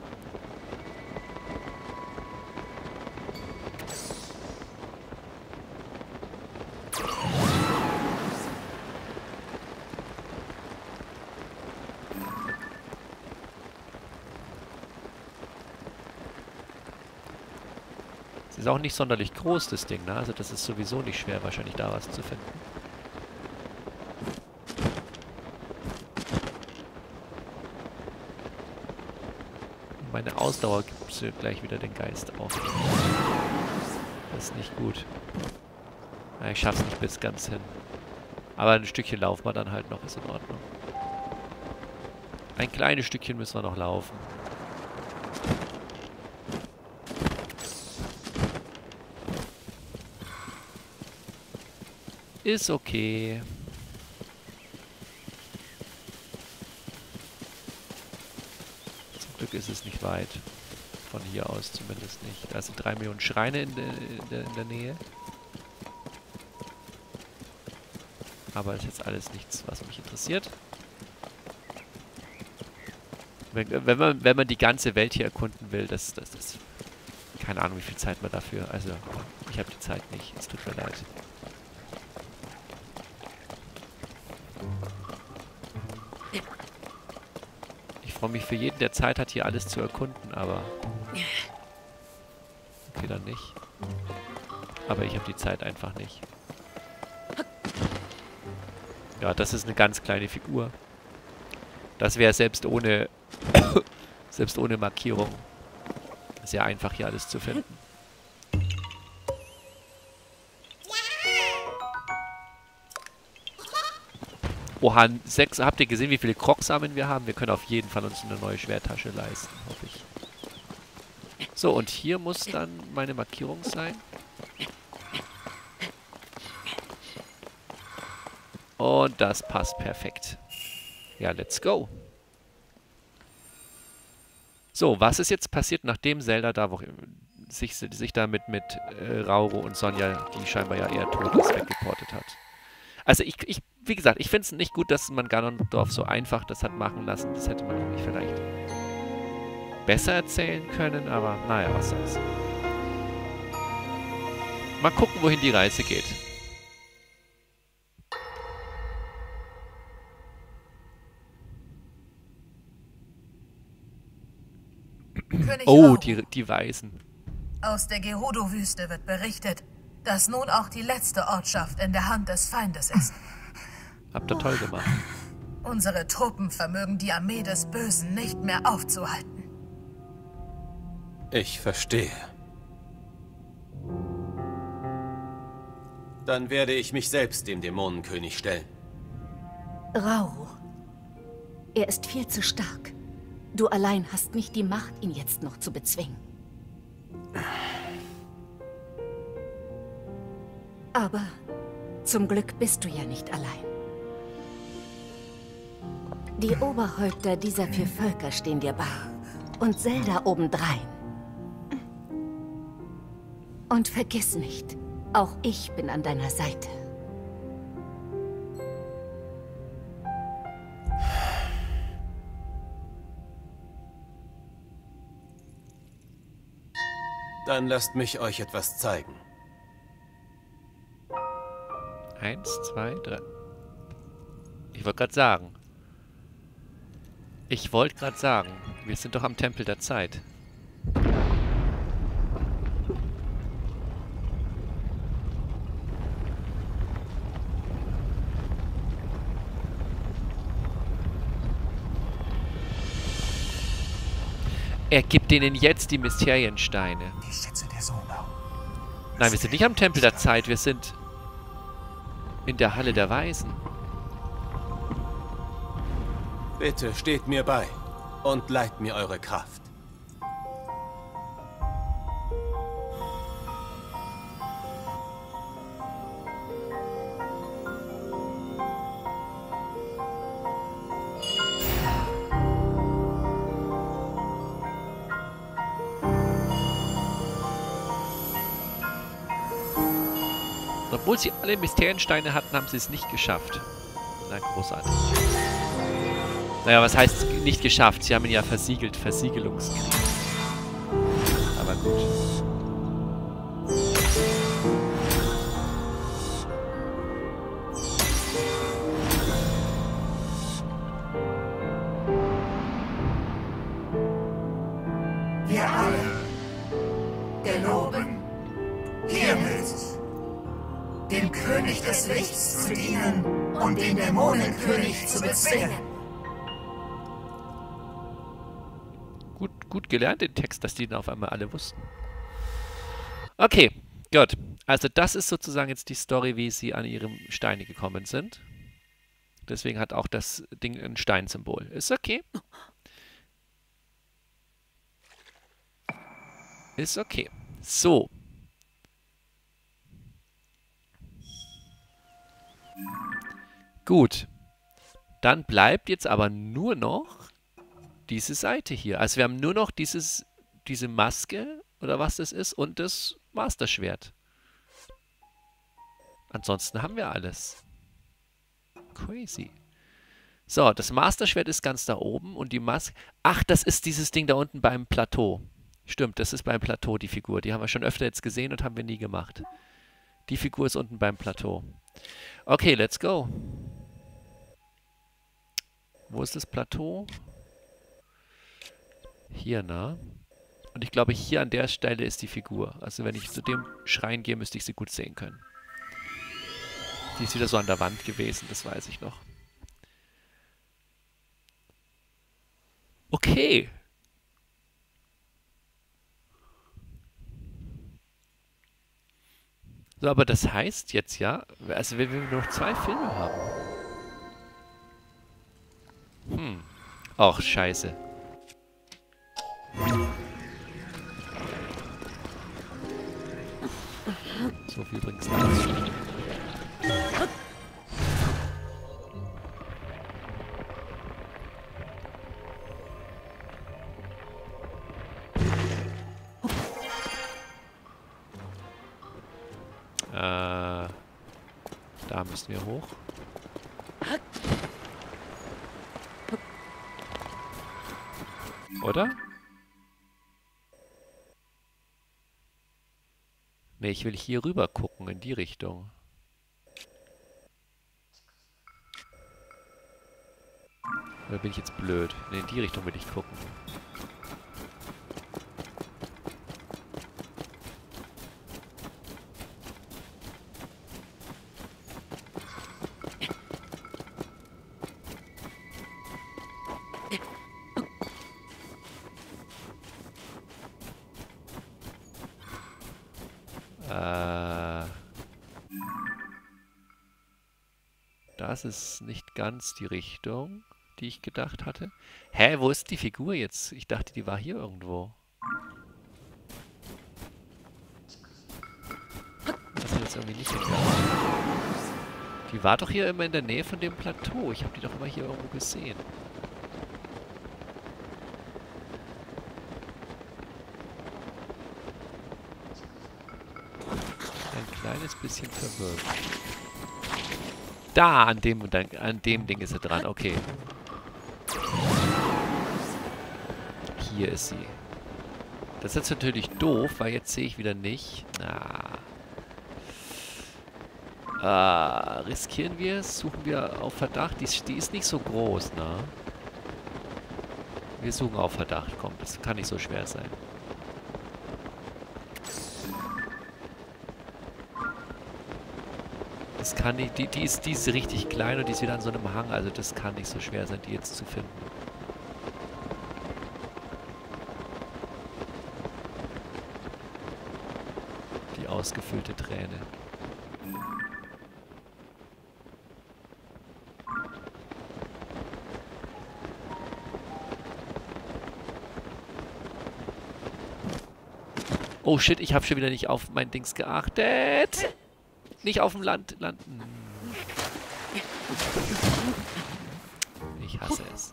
[SPEAKER 1] auch nicht sonderlich groß, das Ding, ne? Also das ist sowieso nicht schwer, wahrscheinlich da was zu finden. Meine Ausdauer gibt gleich wieder den Geist auf. Das ist nicht gut. Ja, ich schaff's nicht bis ganz hin. Aber ein Stückchen laufen wir dann halt noch, ist in Ordnung. Ein kleines Stückchen müssen wir noch laufen. Ist okay. Zum Glück ist es nicht weit. Von hier aus zumindest nicht. Da sind drei Millionen Schreine in, de, in, de, in der Nähe. Aber ist jetzt alles nichts, was mich interessiert. Wenn, wenn, man, wenn man die ganze Welt hier erkunden will, das, das, das... Keine Ahnung, wie viel Zeit man dafür... Also, ich habe die Zeit nicht. Es tut mir leid. Freue mich für jeden, der Zeit hat, hier alles zu erkunden, aber... Okay, dann nicht. Aber ich habe die Zeit einfach nicht. Ja, das ist eine ganz kleine Figur. Das wäre selbst ohne... selbst ohne Markierung sehr einfach, hier alles zu finden. Oha, sechs. Habt ihr gesehen, wie viele Krogsamen wir haben? Wir können auf jeden Fall uns eine neue Schwertasche leisten, hoffe ich. So, und hier muss dann meine Markierung sein. Und das passt perfekt. Ja, let's go. So, was ist jetzt passiert, nachdem Zelda da wo, sich, sich damit mit äh, Rauro und Sonja, die scheinbar ja eher tot ist, weggeportet hat? Also ich, ich wie gesagt, ich finde es nicht gut, dass man Ganondorf so einfach das hat machen lassen. Das hätte man nämlich vielleicht besser erzählen können, aber naja, was soll's. Mal gucken, wohin die Reise geht.
[SPEAKER 5] König
[SPEAKER 1] Oh, die, die Weisen.
[SPEAKER 5] Aus der Gerudo-Wüste wird berichtet, dass nun auch die letzte Ortschaft in der Hand des Feindes ist.
[SPEAKER 1] Habt ihr toll gemacht.
[SPEAKER 5] Unsere Truppen vermögen die Armee des Bösen nicht mehr aufzuhalten.
[SPEAKER 6] Ich verstehe. Dann werde ich mich selbst dem Dämonenkönig stellen.
[SPEAKER 2] Rao. Er ist viel zu stark. Du allein hast nicht die Macht, ihn jetzt noch zu bezwingen. Aber zum Glück bist du ja nicht allein. Die Oberhäupter dieser vier Völker stehen dir bei. Und Zelda obendrein. Und vergiss nicht, auch ich bin an deiner Seite.
[SPEAKER 6] Dann lasst mich euch etwas zeigen.
[SPEAKER 1] Eins, zwei, drei. Ich wollte gerade sagen. Ich wollte gerade sagen, wir sind doch am Tempel der Zeit. Er gibt denen jetzt die Mysteriensteine.
[SPEAKER 4] Die Schätze der Sona.
[SPEAKER 1] Nein, wir sind nicht am Tempel der Zeit, wir sind in der Halle der Weisen.
[SPEAKER 6] Bitte steht mir bei und leiht mir eure Kraft.
[SPEAKER 1] Obwohl sie alle Mysteriensteine hatten, haben sie es nicht geschafft. Na, großartig. Naja, was heißt nicht geschafft? Sie haben ihn ja versiegelt, Versiegelungskrieg. Aber gut. Gelernt den Text, dass die den auf einmal alle wussten. Okay, gut. Also das ist sozusagen jetzt die Story, wie sie an ihre Steine gekommen sind. Deswegen hat auch das Ding ein Steinsymbol. Ist okay. Ist okay. So. Gut. Dann bleibt jetzt aber nur noch diese Seite hier. Also wir haben nur noch dieses, diese Maske oder was das ist und das Masterschwert. Ansonsten haben wir alles. Crazy. So, das Masterschwert ist ganz da oben und die Maske... Ach, das ist dieses Ding da unten beim Plateau. Stimmt, das ist beim Plateau die Figur. Die haben wir schon öfter jetzt gesehen und haben wir nie gemacht. Die Figur ist unten beim Plateau. Okay, let's go. Wo ist das Plateau? Hier, na? Und ich glaube, hier an der Stelle ist die Figur. Also wenn ich zu dem Schrein gehe, müsste ich sie gut sehen können. Die ist wieder so an der Wand gewesen, das weiß ich noch. Okay. So, aber das heißt jetzt ja, also wenn wir nur noch zwei Filme haben. Hm. Ach, scheiße. So viel übrigens dazu. Äh, da müssen wir hoch. Oder? Ne, ich will hier rüber gucken, in die Richtung. Oder bin ich jetzt blöd? Ne, in die Richtung will ich gucken. Das ist nicht ganz die Richtung, die ich gedacht hatte. Hä, wo ist die Figur jetzt? Ich dachte, die war hier irgendwo. Das ist jetzt irgendwie nicht geklappt. Die war doch hier immer in der Nähe von dem Plateau. Ich habe die doch immer hier irgendwo gesehen. kleines bisschen verwirrt. Da, an dem, an dem Ding ist er dran. Okay. Hier ist sie. Das ist jetzt natürlich doof, weil jetzt sehe ich wieder nicht. Na. Äh, riskieren wir es? Suchen wir auf Verdacht? Die, die ist nicht so groß, ne? Wir suchen auf Verdacht. Komm, das kann nicht so schwer sein. Kann nicht, die, die, ist, die ist richtig klein und die ist wieder an so einem Hang, also das kann nicht so schwer sein, die jetzt zu finden. Die ausgefüllte Träne. Oh shit, ich habe schon wieder nicht auf mein Dings geachtet. Nicht auf dem Land landen. Ich hasse es.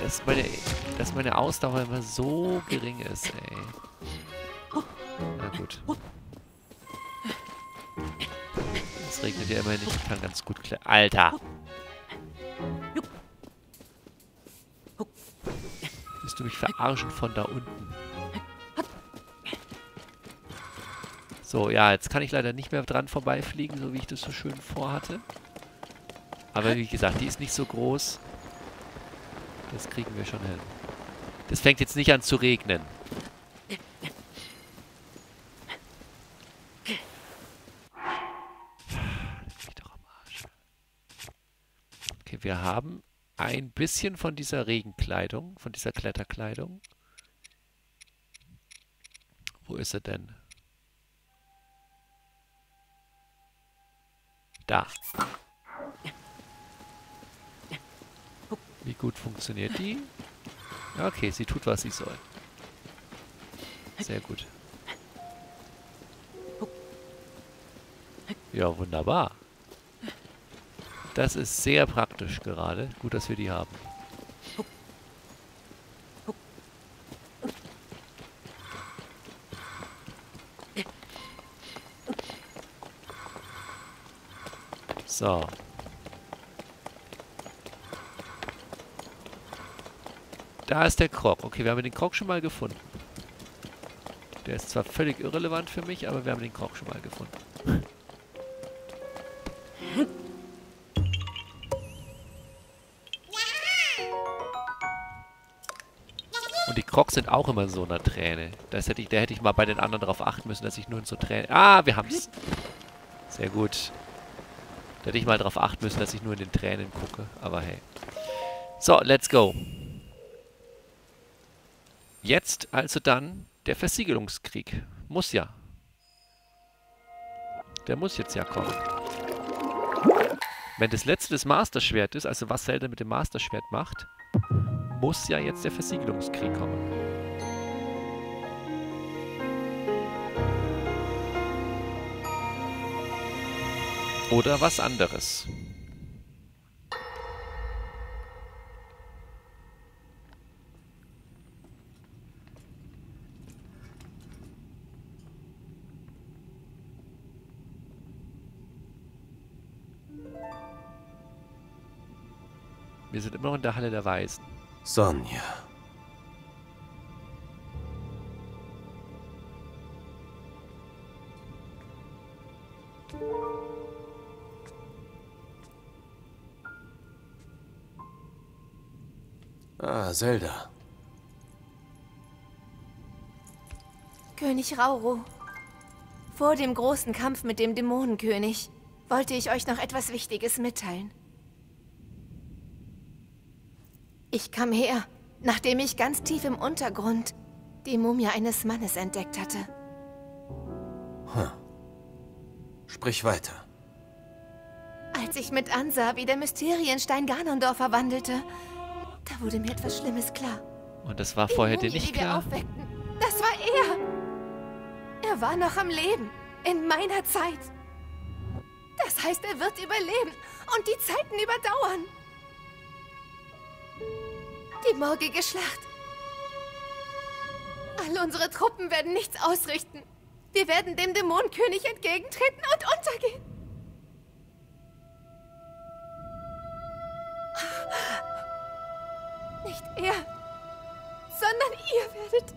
[SPEAKER 1] Dass meine, dass meine Ausdauer immer so gering ist, ey. Na gut. Es regnet ja immer nicht. Ich kann ganz gut klettern. Alter! Willst du mich verarschen von da unten? So, ja, jetzt kann ich leider nicht mehr dran vorbeifliegen, so wie ich das so schön vorhatte. Aber wie gesagt, die ist nicht so groß. Das kriegen wir schon hin. Das fängt jetzt nicht an zu regnen. Okay, wir haben ein bisschen von dieser Regenkleidung, von dieser Kletterkleidung. Wo ist er denn? Da. Wie gut funktioniert die? Okay, sie tut, was sie soll. Sehr gut. Ja, wunderbar. Das ist sehr praktisch gerade. Gut, dass wir die haben. So. Da ist der Krog. Okay, wir haben den Krog schon mal gefunden. Der ist zwar völlig irrelevant für mich, aber wir haben den Krog schon mal gefunden. Und die Crocs sind auch immer in so einer Träne. Das hätte ich, da hätte ich mal bei den anderen darauf achten müssen, dass ich nur in so Tränen... Ah, wir haben's. Sehr gut. Da hätte ich mal darauf achten müssen, dass ich nur in den Tränen gucke. Aber hey. So, let's go. Jetzt also dann der Versiegelungskrieg. Muss ja. Der muss jetzt ja kommen. Wenn das letzte das Masterschwert ist, also was Zelda mit dem Masterschwert macht, muss ja jetzt der Versiegelungskrieg kommen. Oder was anderes. Wir sind immer noch in der Halle der Weisen.
[SPEAKER 6] Sonja. Zelda.
[SPEAKER 3] König Rauro. Vor dem großen Kampf mit dem Dämonenkönig wollte ich euch noch etwas Wichtiges mitteilen. Ich kam her, nachdem ich ganz tief im Untergrund die Mumie eines Mannes entdeckt hatte.
[SPEAKER 6] Hm. Sprich weiter.
[SPEAKER 3] Als ich mit ansah, wie der Mysterienstein Ganondorf verwandelte, da wurde mir etwas Schlimmes klar.
[SPEAKER 1] Und das war vorher dir nicht
[SPEAKER 3] die wir aufweckten, das war er. Er war noch am Leben, in meiner Zeit. Das heißt, er wird überleben und die Zeiten überdauern. Die morgige Schlacht. All unsere Truppen werden nichts ausrichten. Wir werden dem Dämonenkönig entgegentreten und untergehen. Nicht er, sondern ihr werdet.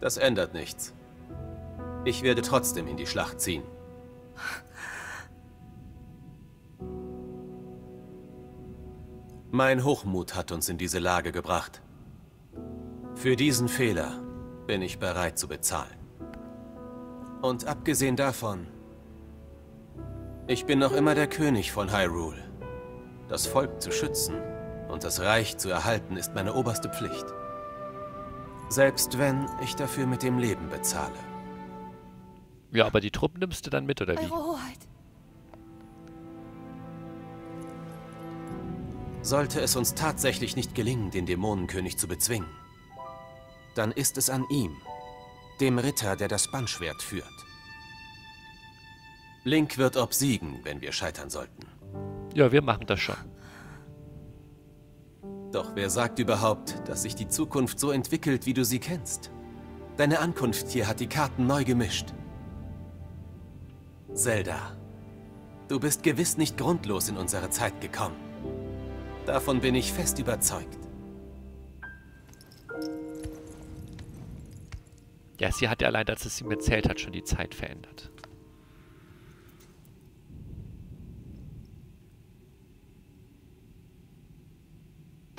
[SPEAKER 6] Das ändert nichts. Ich werde trotzdem in die Schlacht ziehen. Mein Hochmut hat uns in diese Lage gebracht. Für diesen Fehler bin ich bereit zu bezahlen. Und abgesehen davon, ich bin noch immer der König von Hyrule. Das Volk zu schützen und das Reich zu erhalten ist meine oberste Pflicht. Selbst wenn ich dafür mit dem Leben bezahle.
[SPEAKER 1] Ja, aber die Truppen nimmst du dann mit, oder wie?
[SPEAKER 3] Eure Hoheit.
[SPEAKER 6] Sollte es uns tatsächlich nicht gelingen, den Dämonenkönig zu bezwingen, dann ist es an ihm, dem Ritter, der das Bannschwert führt. Link wird obsiegen, wenn wir scheitern sollten.
[SPEAKER 1] Ja, wir machen das schon.
[SPEAKER 6] Doch wer sagt überhaupt, dass sich die Zukunft so entwickelt, wie du sie kennst? Deine Ankunft hier hat die Karten neu gemischt. Zelda, du bist gewiss nicht grundlos in unsere Zeit gekommen. Davon bin ich fest überzeugt.
[SPEAKER 1] Ja, sie hat ja allein, als es ihm erzählt hat, schon die Zeit verändert.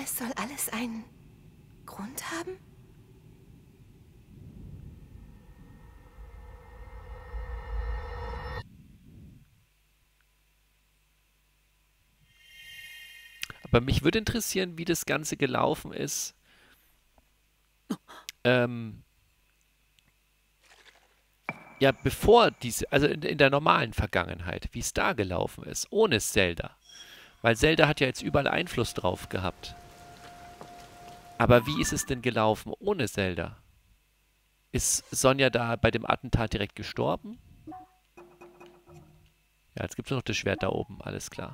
[SPEAKER 3] Es soll alles einen Grund haben?
[SPEAKER 1] Aber mich würde interessieren, wie das Ganze gelaufen ist. Ähm, ja, bevor diese, also in, in der normalen Vergangenheit, wie es da gelaufen ist, ohne Zelda. Weil Zelda hat ja jetzt überall Einfluss drauf gehabt. Aber wie ist es denn gelaufen ohne Zelda? Ist Sonja da bei dem Attentat direkt gestorben? Ja, jetzt gibt es noch das Schwert da oben, alles klar.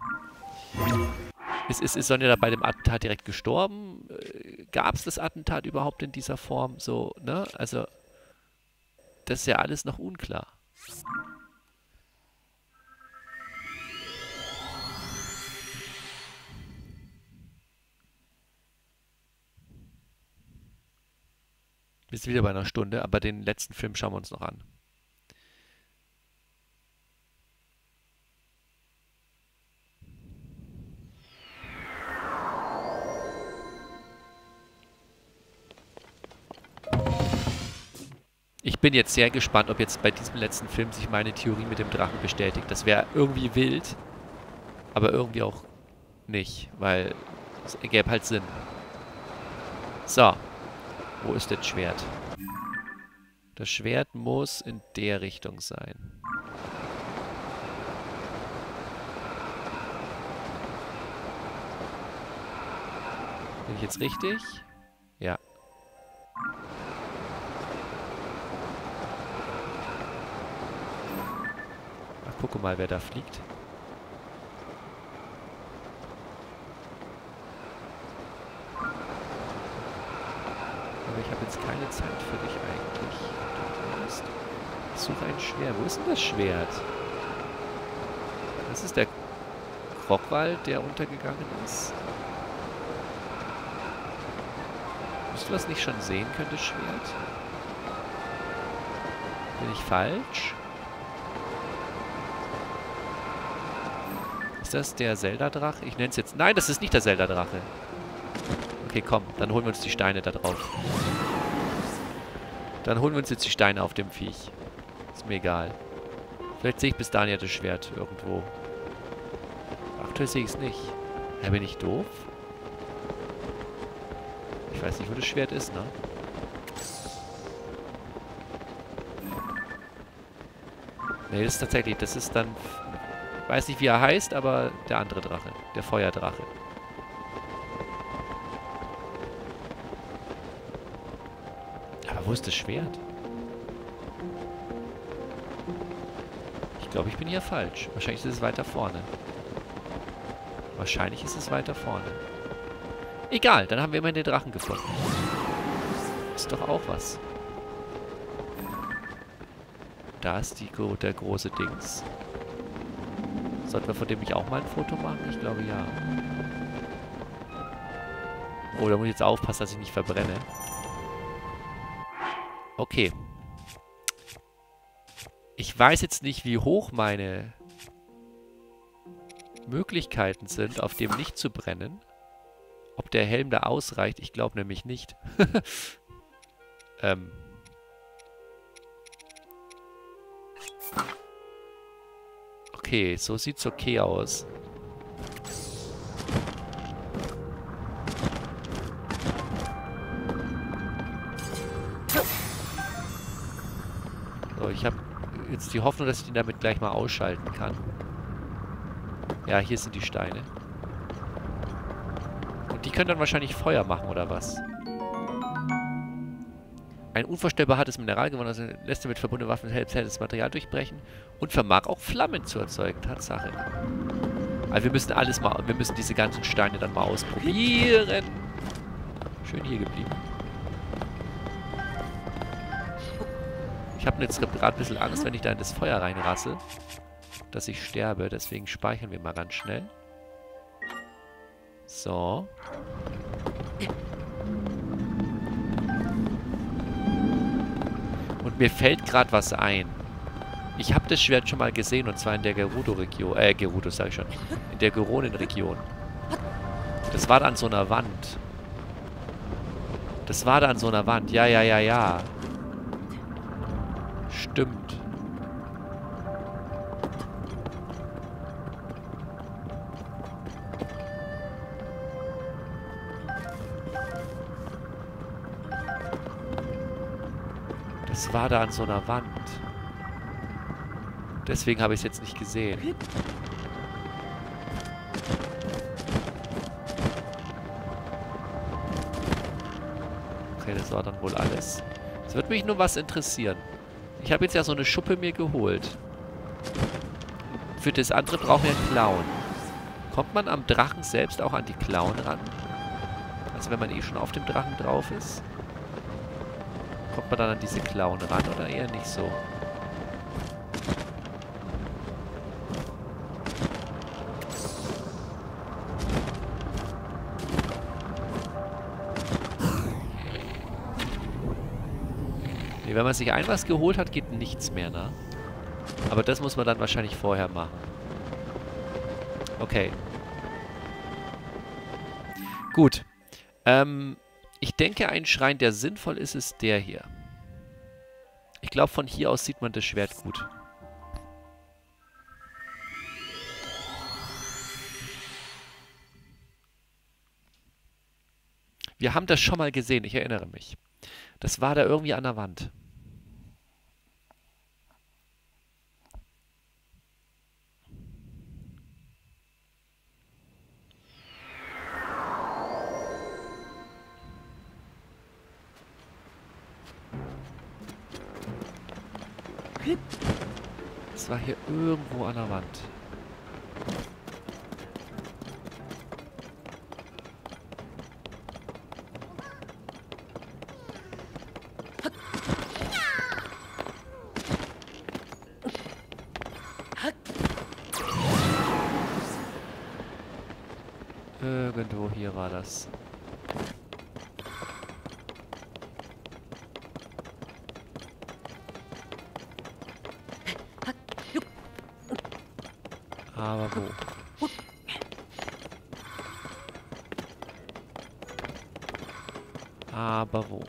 [SPEAKER 1] Ist, ist, ist Sonja da bei dem Attentat direkt gestorben? Äh, Gab es das Attentat überhaupt in dieser Form? So, ne? Also, das ist ja alles noch unklar. Sind wieder bei einer Stunde, aber den letzten Film schauen wir uns noch an. Ich bin jetzt sehr gespannt, ob jetzt bei diesem letzten Film sich meine Theorie mit dem Drachen bestätigt. Das wäre irgendwie wild, aber irgendwie auch nicht, weil es ergäbe halt Sinn. So. Wo ist das Schwert? Das Schwert muss in der Richtung sein. Bin ich jetzt richtig? Ja. Ach, gucke mal, wer da fliegt. Aber ich habe jetzt keine Zeit für dich eigentlich. Du hast- Ich suche ein Schwert. Wo ist denn das Schwert? Das ist der Krogwald, der untergegangen ist. Musst du das nicht schon sehen können, das Schwert? Bin ich falsch? Ist das der Zelda-Drache? Ich nenne es jetzt... Nein, das ist nicht der Zelda-Drache. Okay, komm, dann holen wir uns die Steine da drauf. Dann holen wir uns jetzt die Steine auf dem Viech. Ist mir egal. Vielleicht sehe ich bis dahin ja das Schwert irgendwo. Aktuell sehe ich es nicht. Ja, bin ich doof? Ich weiß nicht, wo das Schwert ist, ne? Ne, das ist tatsächlich, das ist dann... Weiß nicht, wie er heißt, aber der andere Drache. Der Feuerdrache. Wo ist das Schwert? Ich glaube, ich bin hier falsch. Wahrscheinlich ist es weiter vorne. Wahrscheinlich ist es weiter vorne. Egal, dann haben wir immerhin den Drachen gefunden. Ist doch auch was. Da ist die, der große Dings. Sollten wir von dem nicht auch mal ein Foto machen? Ich glaube ja. Oh, da muss ich jetzt aufpassen, dass ich nicht verbrenne. Okay. Ich weiß jetzt nicht, wie hoch meine Möglichkeiten sind, auf dem nicht zu brennen. Ob der Helm da ausreicht, ich glaube nämlich nicht. ähm. Okay, so sieht's okay aus. Die Hoffnung, dass ich den damit gleich mal ausschalten kann. Ja, hier sind die Steine. Und die können dann wahrscheinlich Feuer machen, oder was? Ein unvorstellbar hartes Mineral gewonnen, also lässt damit verbundene Waffen selbst helles Material durchbrechen und vermag auch Flammen zu erzeugen. Tatsache. Also wir müssen alles mal, wir müssen diese ganzen Steine dann mal ausprobieren. Schön hier geblieben. Ich habe jetzt gerade ein bisschen Angst, wenn ich da in das Feuer reinrasse, dass ich sterbe. Deswegen speichern wir mal ganz schnell. So. Und mir fällt gerade was ein. Ich habe das Schwert schon mal gesehen und zwar in der Gerudo-Region. Äh, Gerudo sag ich schon. In der Geronen-Region. Das war da an so einer Wand. Das war da an so einer Wand. Ja, ja, ja, ja. War da an so einer Wand. Deswegen habe ich es jetzt nicht gesehen. Okay, das war dann wohl alles. Es wird mich nur was interessieren. Ich habe jetzt ja so eine Schuppe mir geholt. Für das andere brauchen wir einen Clown. Kommt man am Drachen selbst auch an die Clown ran? Also wenn man eh schon auf dem Drachen drauf ist? Kommt man dann an diese Clown ran oder eher nicht so? Nee, wenn man sich ein was geholt hat, geht nichts mehr, ne? Aber das muss man dann wahrscheinlich vorher machen. Okay. Gut. Ähm, ich denke, ein Schrein, der sinnvoll ist, ist der hier. Ich glaube, von hier aus sieht man das Schwert gut. Wir haben das schon mal gesehen, ich erinnere mich. Das war da irgendwie an der Wand. War hier irgendwo an der Wand. Irgendwo hier war das. Aber wo? Aber wo?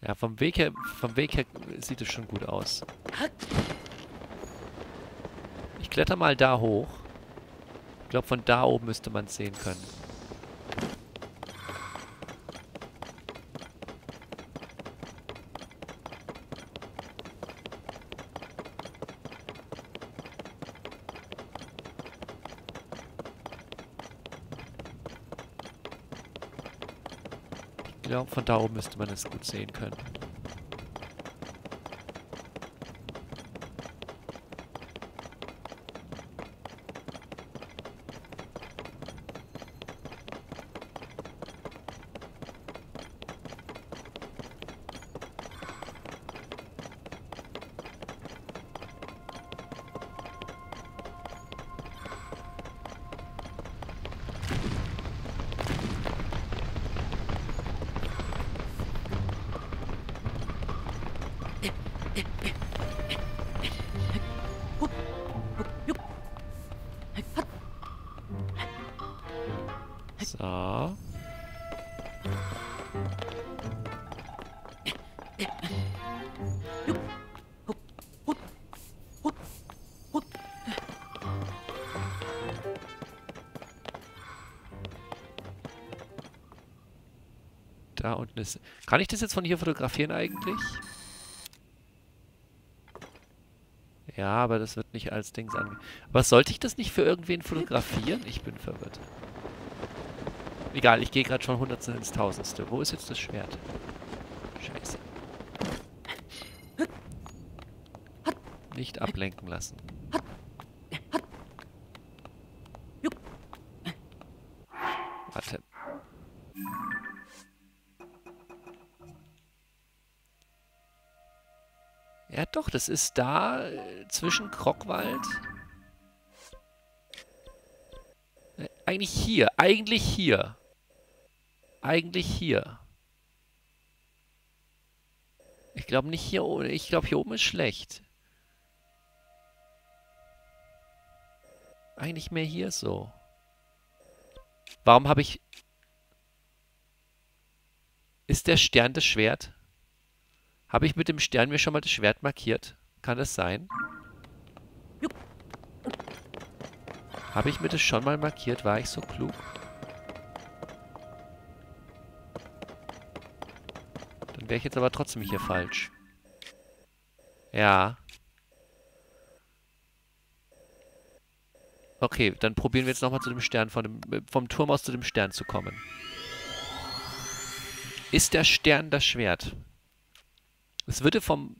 [SPEAKER 1] Ja, vom Weg her, vom Weg her sieht es schon gut aus. Ich kletter mal da hoch. Ich glaube, von da oben müsste man es sehen können. Ich von da oben müsste man es gut sehen können. Da unten ist... Kann ich das jetzt von hier fotografieren eigentlich? Ja, aber das wird nicht als Dings ange... Aber sollte ich das nicht für irgendwen fotografieren? Ich bin verwirrt. Egal, ich gehe gerade schon Hundertstel ins Tausendste. Wo ist jetzt das Schwert? Scheiße. Nicht ablenken lassen. Ja doch, das ist da äh, zwischen Krockwald. Äh, eigentlich hier, eigentlich hier. Eigentlich hier. Ich glaube nicht hier oben. Ich glaube hier oben ist schlecht. Eigentlich mehr hier so. Warum habe ich... Ist der Stern das Schwert? Habe ich mit dem Stern mir schon mal das Schwert markiert? Kann das sein? Habe ich mir das schon mal markiert? War ich so klug? Dann wäre ich jetzt aber trotzdem hier falsch. Ja. Okay, dann probieren wir jetzt nochmal zu dem Stern, dem, vom Turm aus zu dem Stern zu kommen. Ist der Stern das Schwert? Es würde vom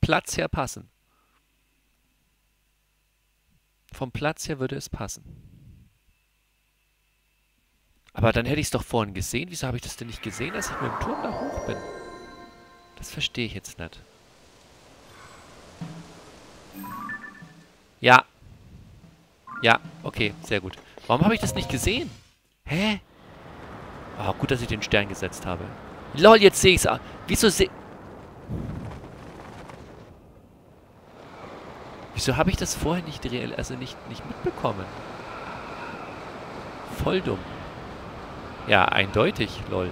[SPEAKER 1] Platz her passen. Vom Platz her würde es passen. Aber dann hätte ich es doch vorhin gesehen. Wieso habe ich das denn nicht gesehen, dass ich mit dem Turm da hoch bin? Das verstehe ich jetzt nicht. Ja. Ja, okay, sehr gut. Warum habe ich das nicht gesehen? Hä? Oh, gut, dass ich den Stern gesetzt habe. Lol, jetzt sehe ich es. Wieso sehe... Wieso habe ich das vorher nicht real, also nicht, nicht mitbekommen? Voll dumm. Ja, eindeutig, lol.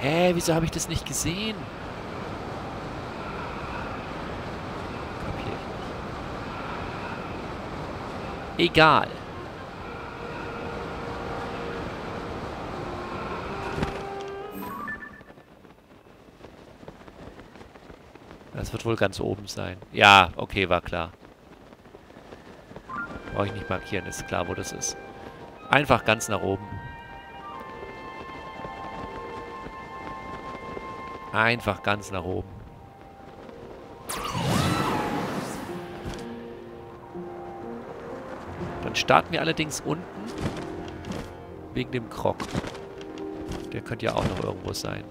[SPEAKER 1] Hä, wieso habe ich das nicht gesehen? Kapier ich nicht. Egal. Das wird wohl ganz oben sein. Ja, okay, war klar. Brauche ich nicht markieren, ist klar, wo das ist. Einfach ganz nach oben. Einfach ganz nach oben. Dann starten wir allerdings unten. Wegen dem Krog. Der könnte ja auch noch irgendwo sein.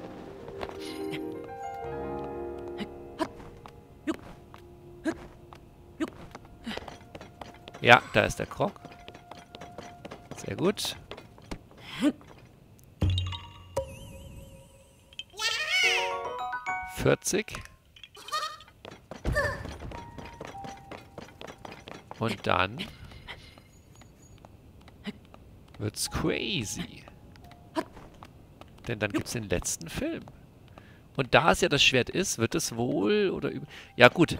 [SPEAKER 1] Ja, da ist der Krog. Sehr gut. Vierzig. Und dann wird's crazy. Denn dann gibt's den letzten Film. Und da es ja das Schwert ist, wird es wohl oder. Ja gut,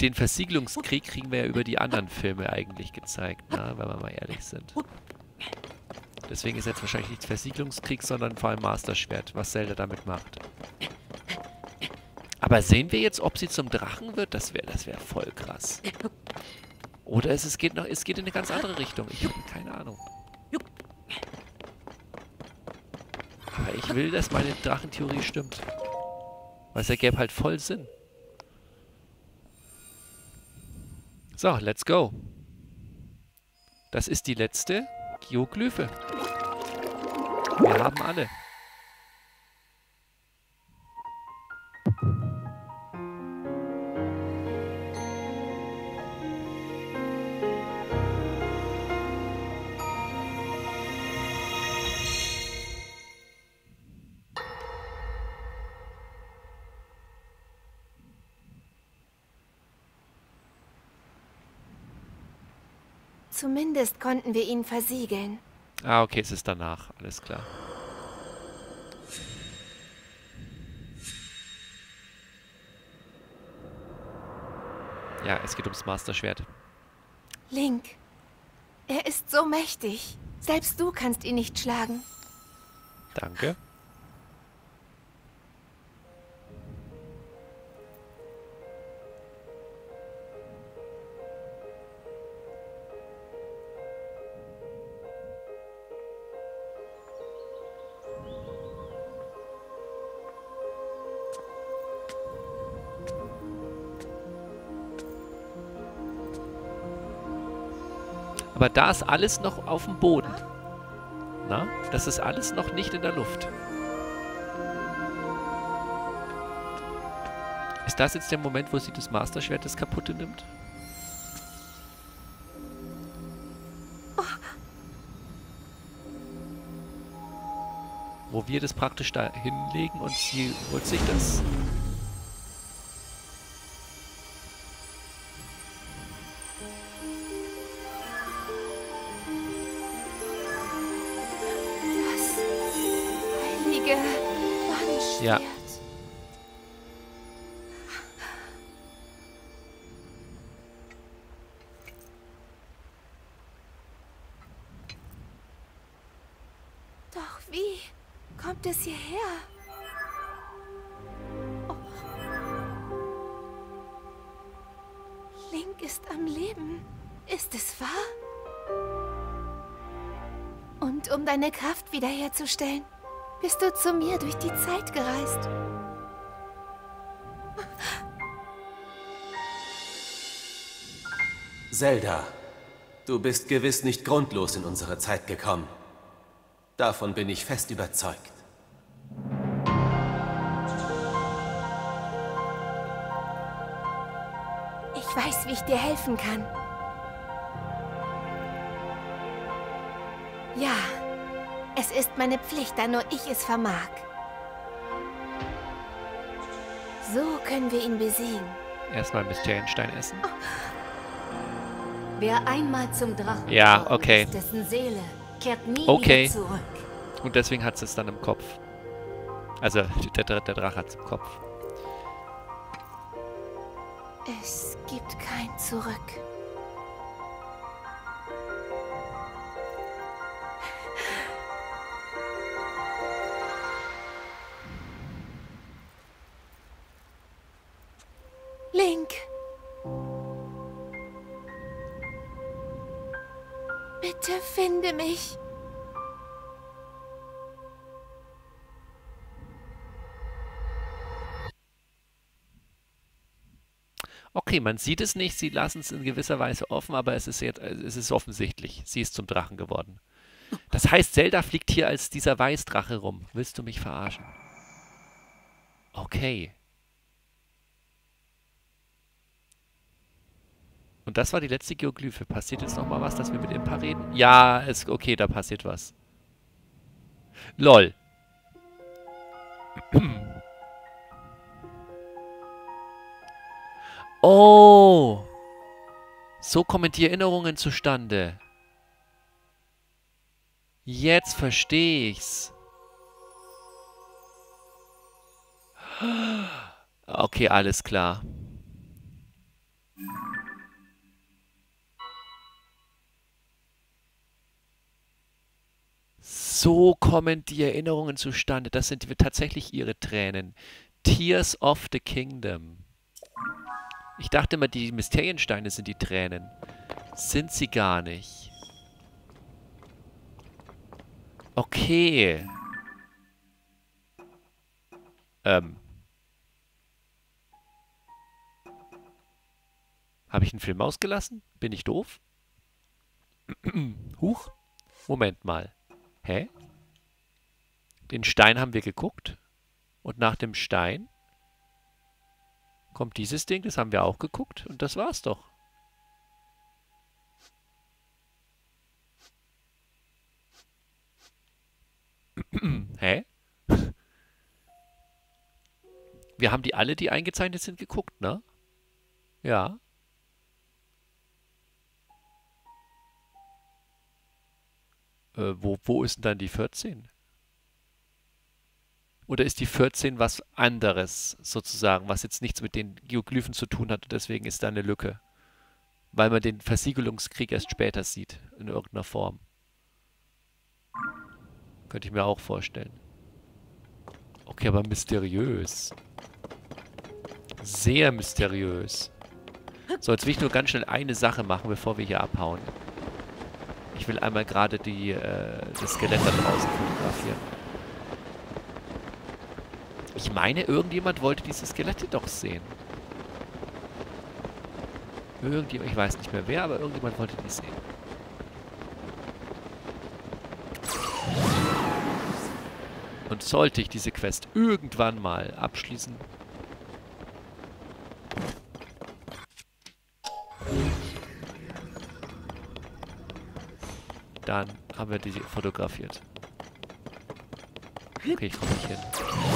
[SPEAKER 1] den Versiegelungskrieg kriegen wir ja über die anderen Filme eigentlich gezeigt, na, wenn wir mal ehrlich sind. Deswegen ist jetzt wahrscheinlich nicht Versiegelungskrieg, sondern vor allem Master-Schwert, was Zelda damit macht. Aber sehen wir jetzt, ob sie zum Drachen wird? Das wäre das wär voll krass. Oder es, es, geht noch, es geht in eine ganz andere Richtung. Ich habe keine Ahnung. Aber ich will, dass meine Drachentheorie stimmt. Weil es ergäbe halt voll Sinn. So, let's go. Das ist die letzte Geoglyphe. Wir haben alle.
[SPEAKER 3] Konnten wir ihn versiegeln.
[SPEAKER 1] Ah, okay, es ist danach. Alles klar. Ja, es geht ums Master-Schwert.
[SPEAKER 3] Link, er ist so mächtig. Selbst du kannst ihn nicht schlagen.
[SPEAKER 1] Danke. Aber da ist alles noch auf dem Boden. Na, das ist alles noch nicht in der Luft. Ist das jetzt der Moment, wo sie das Master-Schwert das kaputte nimmt? Wo wir das praktisch da hinlegen und sie holt sich das.
[SPEAKER 3] Das Kraft wiederherzustellen, bist du zu mir durch die Zeit gereist.
[SPEAKER 6] Zelda, du bist gewiss nicht grundlos in unsere Zeit gekommen. Davon bin ich fest überzeugt.
[SPEAKER 3] Ich weiß, wie ich dir helfen kann. Ja, es ist meine Pflicht, da nur ich es vermag. So können wir ihn besiegen.
[SPEAKER 1] Erstmal Mysterienstein essen.
[SPEAKER 2] Wer einmal zum Drachen
[SPEAKER 1] Ja, okay.
[SPEAKER 2] ist, dessen Seele kehrt nie
[SPEAKER 1] Okay.
[SPEAKER 2] zurück.
[SPEAKER 1] Und deswegen hat es dann im Kopf. Also, der, der, der Drache hat es im Kopf.
[SPEAKER 3] Es gibt kein Zurück.
[SPEAKER 1] Okay, man sieht es nicht, sie lassen es in gewisser Weise offen, aber es ist jetzt, es ist offensichtlich. Sie ist zum Drachen geworden. Das heißt, Zelda fliegt hier als dieser Weißdrache rum. Willst du mich verarschen? Okay. Und das war die letzte Geoglyphe. Passiert jetzt nochmal was, dass wir mit Impa reden? Ja, ist okay, da passiert was. LOL. Oh. So kommen die Erinnerungen zustande. Jetzt verstehe ich's. Okay, alles klar. So kommen die Erinnerungen zustande. Das sind tatsächlich ihre Tränen. Tears of the Kingdom. Ich dachte immer, die Mysteriensteine sind die Tränen. Sind sie gar nicht. Okay. Ähm. Habe ich einen Film ausgelassen? Bin ich doof? Huch. Moment mal. Hä? Den Stein haben wir geguckt. Und nach dem Stein kommt dieses Ding, das haben wir auch geguckt. Und das war's doch. Hä? Wir haben die alle, die eingezeichnet sind, geguckt, ne? Ja. Äh, wo, wo ist denn dann die 14? Oder ist die 14 was anderes, sozusagen, was jetzt nichts mit den Geoglyphen zu tun hat und deswegen ist da eine Lücke? Weil man den Versiegelungskrieg erst später sieht, in irgendeiner Form. Könnte ich mir auch vorstellen. Okay, aber mysteriös. Sehr mysteriös. So, jetzt will ich nur ganz schnell eine Sache machen, bevor wir hier abhauen. Ich will einmal gerade die, äh, das Skelett da draußen fotografieren. Ich meine, irgendjemand wollte diese Skelette doch sehen. Irgendjemand, ich weiß nicht mehr wer, aber irgendjemand wollte die sehen. Und sollte ich diese Quest irgendwann mal abschließen, dann haben wir die fotografiert. Okay, ich komme nicht hin.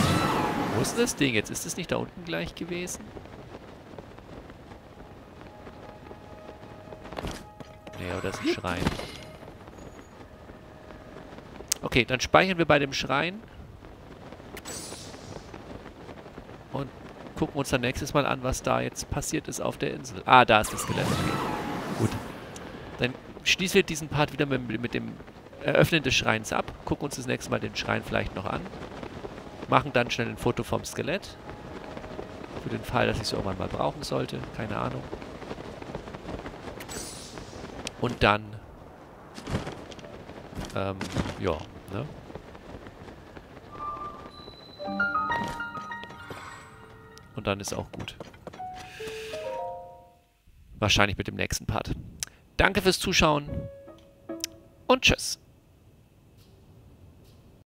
[SPEAKER 1] Wo ist das Ding jetzt? Ist es nicht da unten gleich gewesen? Nee, aber das ist ein Schrein. Okay, dann speichern wir bei dem Schrein. Und gucken uns dann nächstes Mal an, was da jetzt passiert ist auf der Insel. Ah, da ist das Skelett. Gut. Dann schließen wir diesen Part wieder mit, mit dem Eröffnen des Schreins ab. Gucken uns das nächste Mal den Schrein vielleicht noch an. Machen dann schnell ein Foto vom Skelett. Für den Fall, dass ich es irgendwann mal brauchen sollte. Keine Ahnung. Und dann... Ähm, ja, ne? Und dann ist auch gut. Wahrscheinlich mit dem nächsten Part. Danke fürs Zuschauen und tschüss.